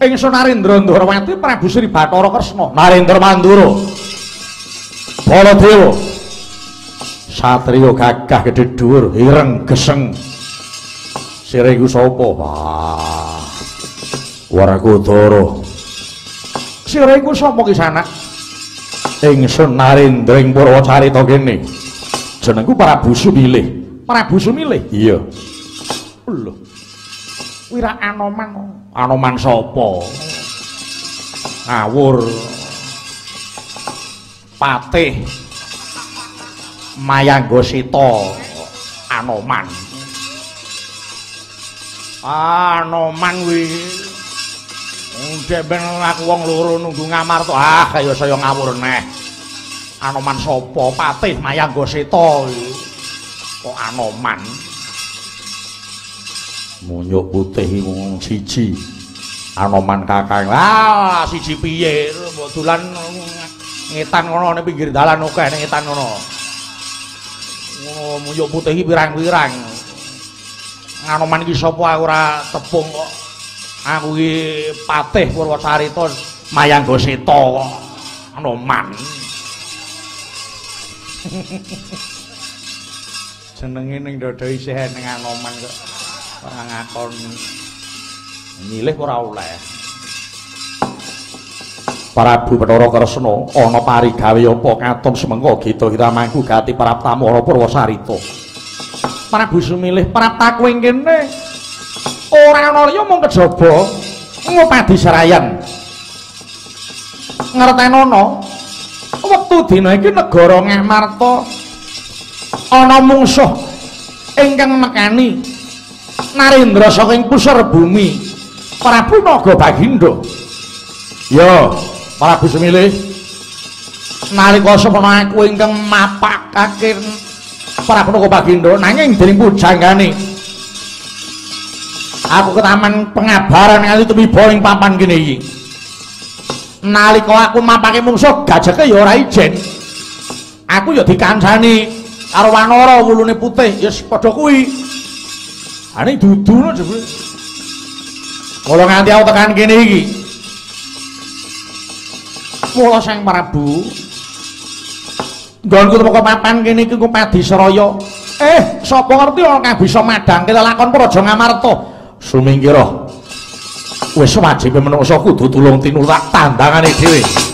Ingsun Narendra Ndrawati Prabu Sri Bathara Kresna. Narendra Mandura. Baladewa. Satrio gagah gedhe dhuwur ireng geseng. Sire iku sapa? Wah. Warakudara. Sire iku sapa ki sanak? Ingsun Narendra ing Purwacarita kene. Jenengku Prabu Sumilih. Prabu Sumilih? Iya. Lho. Wira Anoman. Anoman sapa? Ngawur. Patih. Mayangga Sita. Anoman. Anoman kuwi. Ndek ben aku wong loro nunggu ngamarta. Ah, kaya saya ngawur neh. Anoman sapa? Patih Mayangga Sita. Kok Anoman? Munyuk putih mung siji. Anoman Kakang. Ah, siji piye? Mbok dolan ngetan ngono ning pinggir dalan oke ning ngetan ngono. Oh, munyuk putih pirang-pirang. Anoman iki sapa ora tepung kok. Aku iki Patih Purwacarita Mayangga Seta kok. Anoman. Jenenge ning dada isih ning Anoman kok. Ora ngakon milih ora oleh. Prabu Bathara Kresna ana parigawe apa katon semengko gita kita mangku gati para tamu ora Purwasarita. Prabu Sumilih praptaku ing kene ora ana liya mung kejaba ngopadi serayan. Ngertenono wektu dina iki negara Ngamarta ana mungsuh ingkang nekani Narendra saking pusar bumi Prabu Naga Bagindo. Ya, Prabu Semilih. Nalika semana aku ingkang mapakake Prabu Naga Bagindo nanging dening pujanggane aku ketaman pengabaran nganti tumiba ing papan kene iki. Nalika aku mapake mungsuh gajeke ya ora ijen. Aku ya dikancani karo Wanara wulune putih, ya padha kuwi. Ane dudu no jebule. Kala nganti aku tekan kene iki. Mula Sang Prabu. Nggonku teko papan kene iki ku Padi Seraya. Eh, sapa ngerti ora kang bisa madangke lakon Praja Ngamarta. Sumingkira. Wis wajibe menungsa kudu tulung tinulak tandangane dhewe.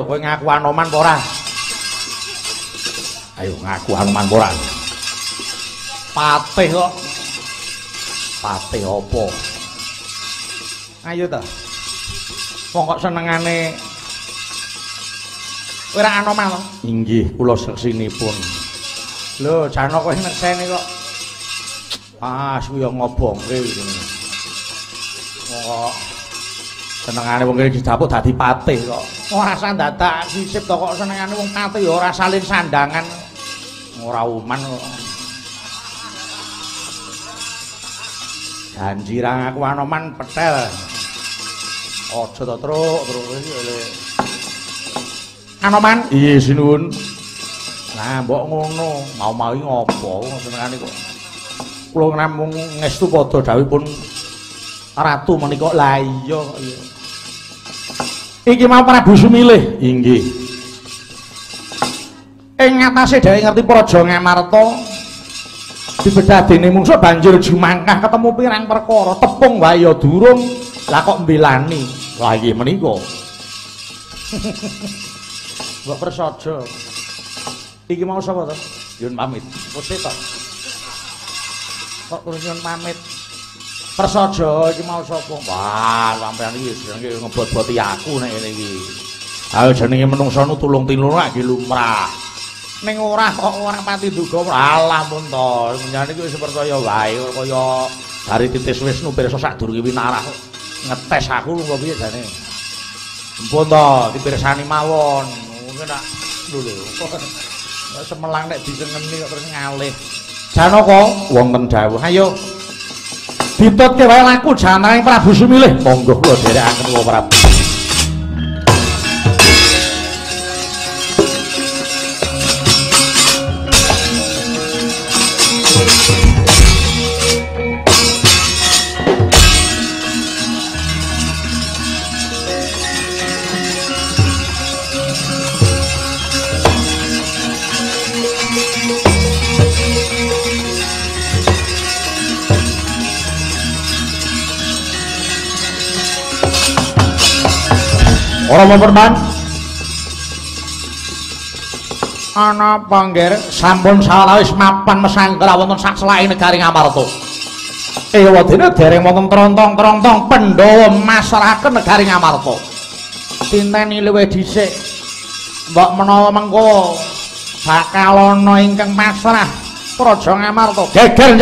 Ayo kowe ngaku Anoman apa ora? Ayo ngaku Anoman apa ora? Patih kok. Patih apa? Ayo ta. Wong kok senengane ora Anoman to? Inggih, kula seksinipun. Lho, jane kowe nekseni kok. Ah, suya ngobongke iki. Kok senengane wong kene didapuk dadi patih kok. Ora sandadak sisip to kok senengane wong patih ya ora salin sandangan. Ora uman kok. Janji ra ngaku anoman petel. Aja to truk, truk iki oleh. Anoman? Iya, sinuwun. Nah, mbok ngono, mau-mau iki ngopo senengane kok. Kula namung ngestu padha dawuhipun ratu menika la iya kok iya. Iki mau Prabu Sumilih. Inggih. Ing ngatasé dhewe ngerti Praja Ngamarta dibedah dene mungsuh banjur jumangkah ketemu pirang perkara tepung wae ya durung lah kok mbelani. Lah iki menika. Mbok prasaja. Iki mau sapa to? Yun pamit. Wis to. Kok terus nyun pamit. Prasaja iki mau sapa? Wah, sampean iki jenenge ngebot-boti aku nek ngene iki. Ayo jenenge menungsa nu tulung tinulung iki lumrah. Ning ora kok ora pati duga. Alah pun to. Menjane iki wis percaya wae kaya dari titis Wisnu pirsa sadurunge winarah ngetes aku lho piye jane. Ampun to, dipirsani mawon. Mungkin nak lho lho. Semelang nek disengeni kok terus ngalih. Janaka wonten dawuh. Ayo ditutke wae laku jananing Prabu Sumilih. Monggo kula dherekaken kula Prabu. Ora man. Ana panggir sampun sawetawis mapan mesanggra wonten sak selai negari Ngamarta. Ewadene dereng wonten trontong-trontong Pandhawa masaraken negari Ngamarta. Tinteni luwih dhisik. Mbok menawa mengko bakal ana ingkang pasrah Praja Ngamarta. Geger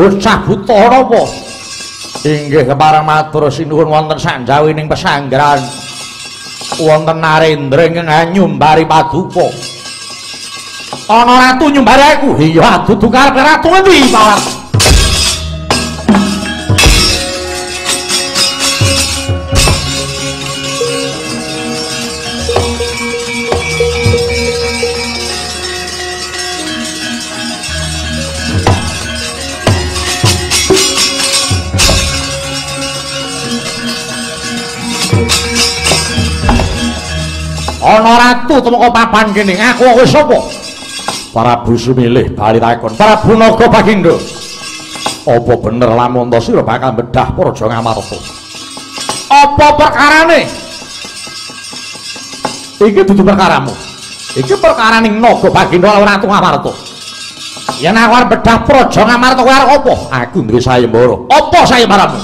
bocah buta napa inggih keparang matur sinuwun wonten sanjawining pesanggrahan wonten narendra ing nyumbari paduka. Ana ratu nyumbari aku? Iya dudu karep ratu endi pawat ana ratu temeka papan kene. Aku kowe sapa? Prabu Sumilih bali takon. Prabu Naga Bagindo apa bener lamun to sira bakal bedah Praja Ngamarta apa perkarane? Iki dudu perkaramu. Iki perkaraning Naga Bagindo lan Ratu Ngamarta yen aku arep bedah Praja Ngamarta kowe arep apa? Aku duwe sayembara. Apa sayembaramu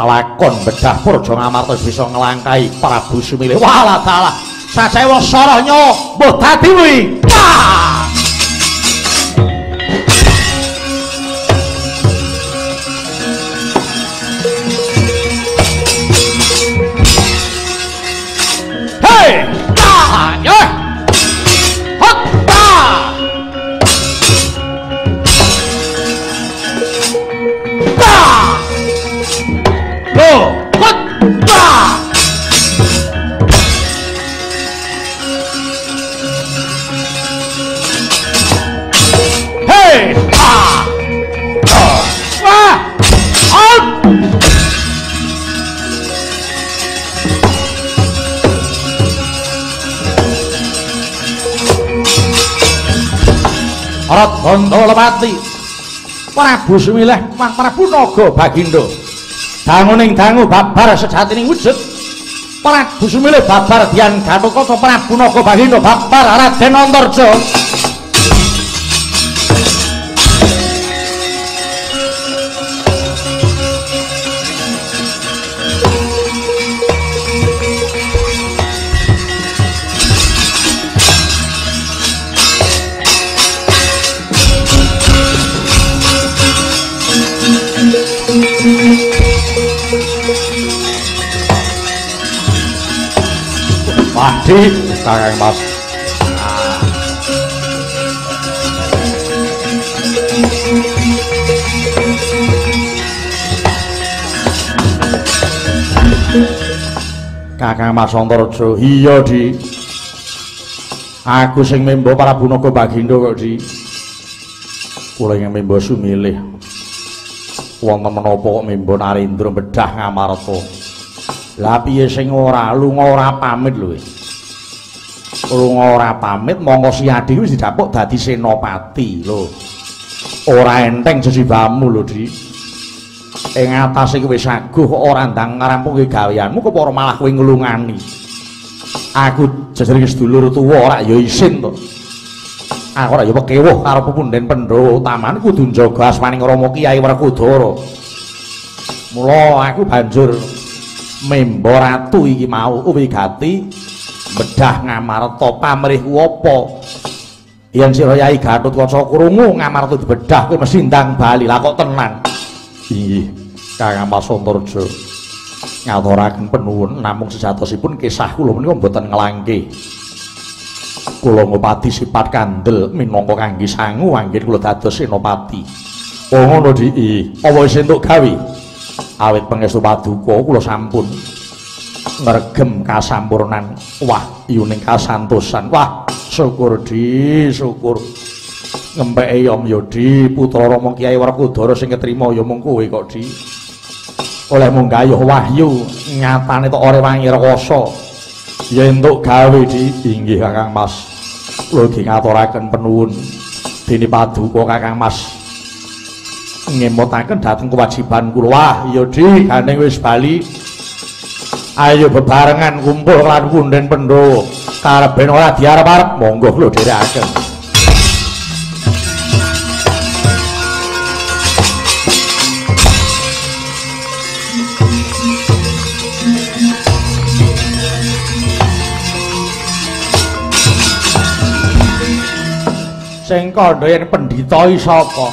kelakon bedah Praja Ngamarta bisa nglangkai Prabu Sumilih walah dalah sasewa saranya mbuh dadi kuwi Rat Gondolapati Prabu Sumileh Mang Prabu Naga Bagindo danguning dangu babar sejatining wujud. Prabu Sumileh babar Dian Gatotkaca Prabu Naga Bagindo babar Raden Antarja Padi Kakang Mas. Kakang Mas Antarja, iya Di. Aku sing memba Prabu Naga Bagindo kok Di. Kula ing memba sumilih. Wonten menapa kok memba Narendra bedah Ngamarta. Lah piye sing ora lunga ora pamit lho. Lunga ora pamit monggo si Adi wis didapuk dadi senopati lho. Ora enteng jesibamu lho, Di. Ing atase kowe saguh kok ora ndang ngrampungi gaweanmu kok ora malah kowe nglungani. Aku jejere sedulur tuwa ora ya isin to. Aku ora ya pekewuh karo pepunden Pandhawa utaman kudu njaga asmaning Rama Kyai Werkudara. Mula aku banjur memba ratu iki mau wigati bedah ngamarta pamrih apa yen sira Yai Gatotkaca krungu ngamarta dibedah kowe mesti ndang bali. Lah kok tenan? Inggih Kang Mas Antarja ngaturaken penuwun namung sejatosipun kisah kula menika mboten nglangke. Kula ngopati sifat kandel minangka kangge sangu anggen kula dados senopati. Oh ngono di. Apa wis entuk gawe? Awit pangestu paduka kula sampun ngregem kasampurnan wah yuning kasantosan. Wah syukur di syukur. Ngempeke yom ya di. Putra rama Kiai Werkudara sing ketrima ya mung kowe kok di. Oleh munggayuh wahyu nyatane tok ore wangi rekoso. Ya entuk gawe di. Inggih Kakang Mas. Kula ngaturaken penuwun. Dene paduka Kakang Mas. Ngemotaken dhateng kewajiban kula wah ya di gandeng wis bali ayo bebarengan kumpul lan punden pendho kareben ora diarep-arep monggo lho dherekaken. Sing kandha yen pendhita iki sapa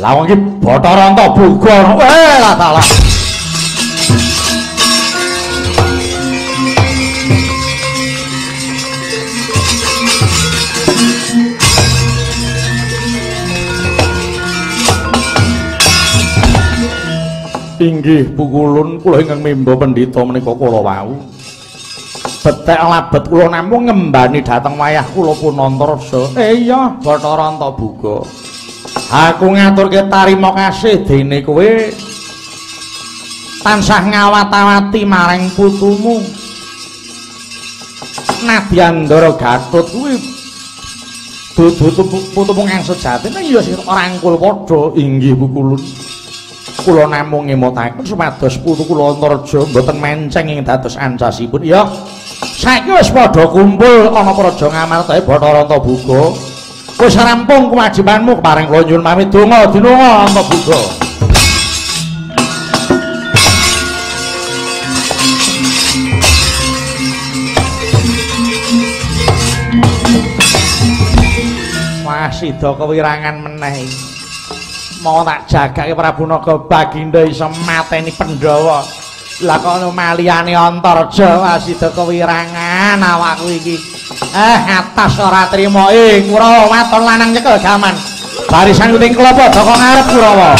lah wong iki Bathara Antabuga eh lah Inggih pukulun kula ingkang mimba pendhita menika kula wau. Betek labet kula namung ngembani dhateng wayah kula Punantarja. Eh iya, Bathara Antabuga. Aku ngaturke tarima kasih dene kowe tansah ngawat-awati maring putumu. Nadyandara Gatut kuwi dudu putumu kang sejati nang ya sing rangkul padha inggih pukulun. Kula namung ngemotaken supados putu kula Antarja mboten menceng ing dados ancasipun ya saiki wis padha kumpul ana praja ngamartae Bathara Antabuga. Wis rampung kewajibanmu keparing kula nyuwun pamit. Donga dinunga Antabuga. Sida kewirangan meneh mau tak jagake Prabu Naga Baginda iso mateni Pandhawa. Lah kono maliyane Antarja wasida kewirangan awakku iki. Eh atas ora trima ing Kurawa waton lanang nyekel gaman. Barisan kuting klopo doko ngarep Kurawa.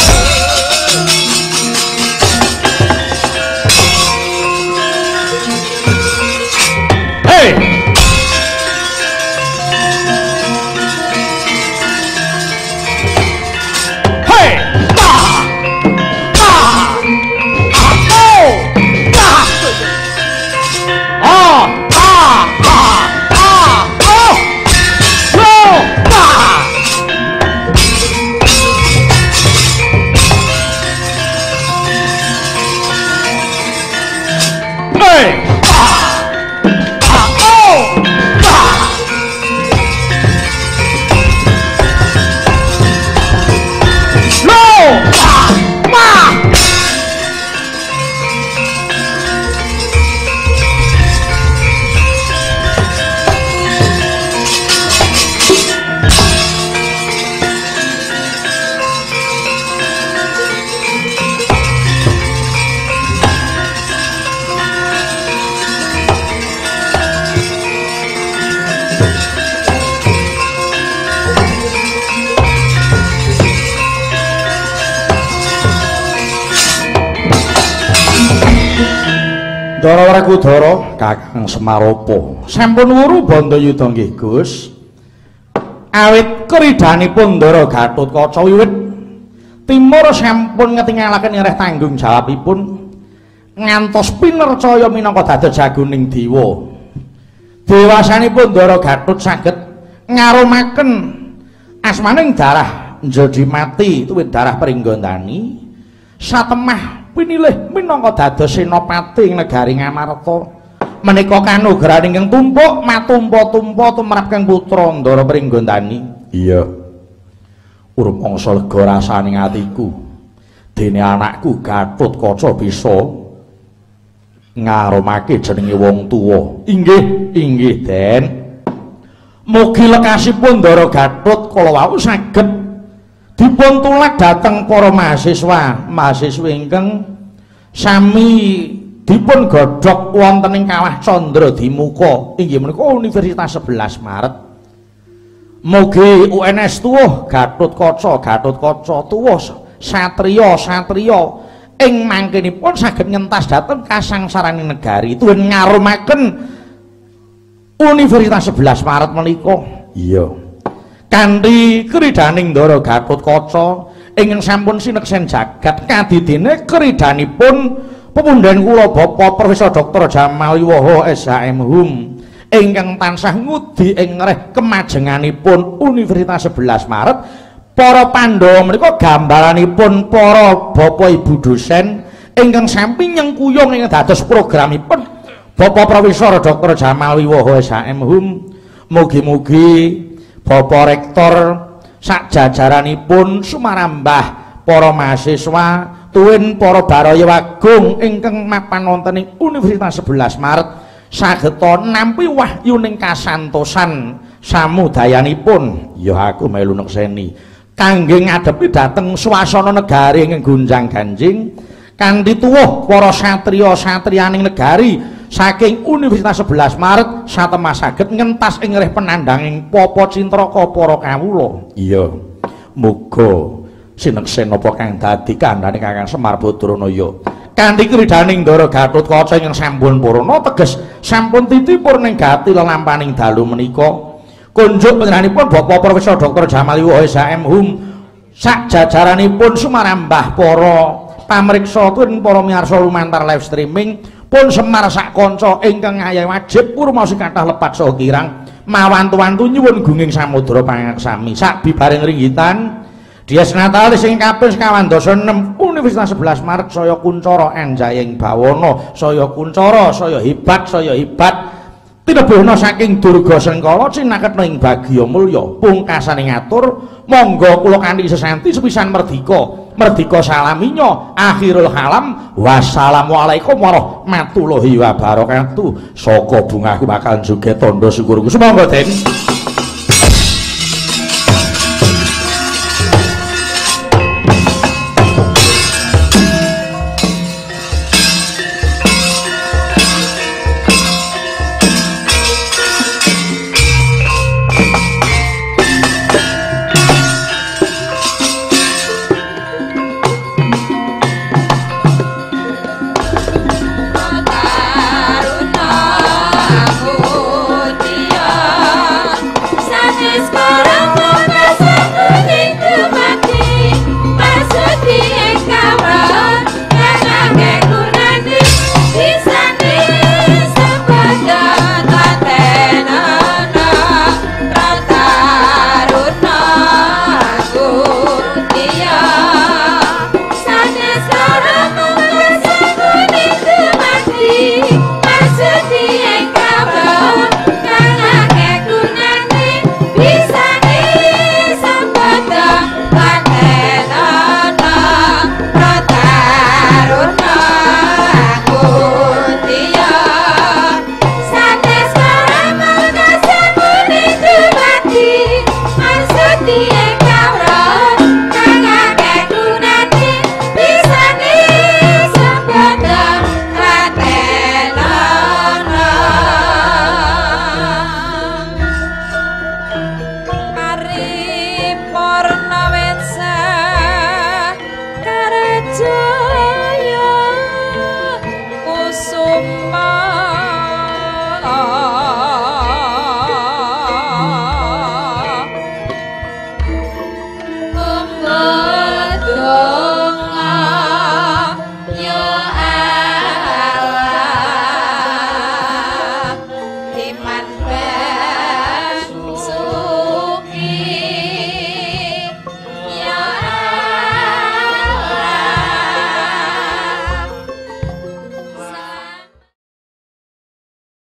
Ndara Werkudara Kakang Semaropo. Sampun wuru Bandayuda nggih, Gus. Awit keridanipun Ndara Gatotkaca wiwit timur sampun ngetingalaken ireh tanggung jawabipun ngantos pinercaya minangka dados jagoning dewa. Dewasanipun Ndara Gatut saged ngarumaken asmaning darah njadi mati tuwin darah pringgondani satemah pinilih minangka dados senopati ing negari Ngamarta. Menika kanugrahan ingkang tumpuk matumpa-tumpa tumrap kang putra Ndara Pringgondani. Iya. Urmangsa lega rasane atiku. Dene anakku Gatut Kaca bisa ngaromake jenenge wong tuwa. Inggih. Inggih Den. Mugi lekasipun Ndara Gatut kala wau saged dipun tulak dhateng para mahasiswa mahasiswa ingkang sami dipun godhog wonten ing kawah Candra Dimuka inggih menika Universitas 11 Maret mugi UNS tuwuh Gatut Kaca Gatut Kaca tuwuh satriya satriya ing mangkenipun saged ngentas dhateng kasangsaraning negari tuwin ngarumaken Universitas 11 Maret menika. Iya. Kanthi kridaning Ndara Gatotkaca ingkang sampun sineksen jagat kadidene kridanipun pepundhen kula Bapak Profesor Dr. Jamal Wiwoho SHM Hum ingkang tansah ngudi ing ngreh kemajenganipun Universitas 11 Maret para Pandhawa menika gambaranipun para bapak ibu dosen ingkang sami nyengkuyung ing dados programipun Bapak Profesor Dr. Jamal Wiwoho SHM Hum mugi-mugi Bapak Rektor sak jajaranipun sumarambah para mahasiswa tuwin para baraya wagung ingkang mapan wonten ing Universitas 11 Maret sageta nampi wahyuning kasantosan samudayanipun. Ya aku melu nekseni. Kangge ngadepi dhateng swasana negari ing gunjang ganjing kanthi tuwuh para satriya-satriyaning negari saking Universitas 11 Maret satemah saged ngentas ing reh penandanging Papa Cintraka para kawula. Iya. Muga sineksen apa kang dadi kandhane Kakang Semar Badranaya kanthi kridaning Ndara Gatotkaca ing sampun purna teges sampun titipur ning gati lelampaning dalu menika. Kunjuk panjenenganipun Bapak Profesor Dr. Jamal Iwo SHM Hum sak jajaranipun sumarambah para pamriksa tuwin para miyarsa lumantar live streaming pun semar sak kanca ingkang ngayahi wajib purmasi kathah lepat saha kirang. Mawantu-wantu nyuwun gunging samudra pangaksami. Sak bibaring ringgitan Dias Natalis sing kaping sekawan dasa 6 Universitas 11 Maret saya kuncara enjaying bawana saya kuncara saya hebat saya hebat tinebuhna saking durga sengkala cinaketna ing bagya mulya. Pungkasane ngatur monggo kula kanthi sesanti sepisan merdika merdika salaminya. Akhirul halam. Wassalamualaikum warahmatullahi wabarakatuh. Saka bungahku bakal joget tandha syukurku. Semoga den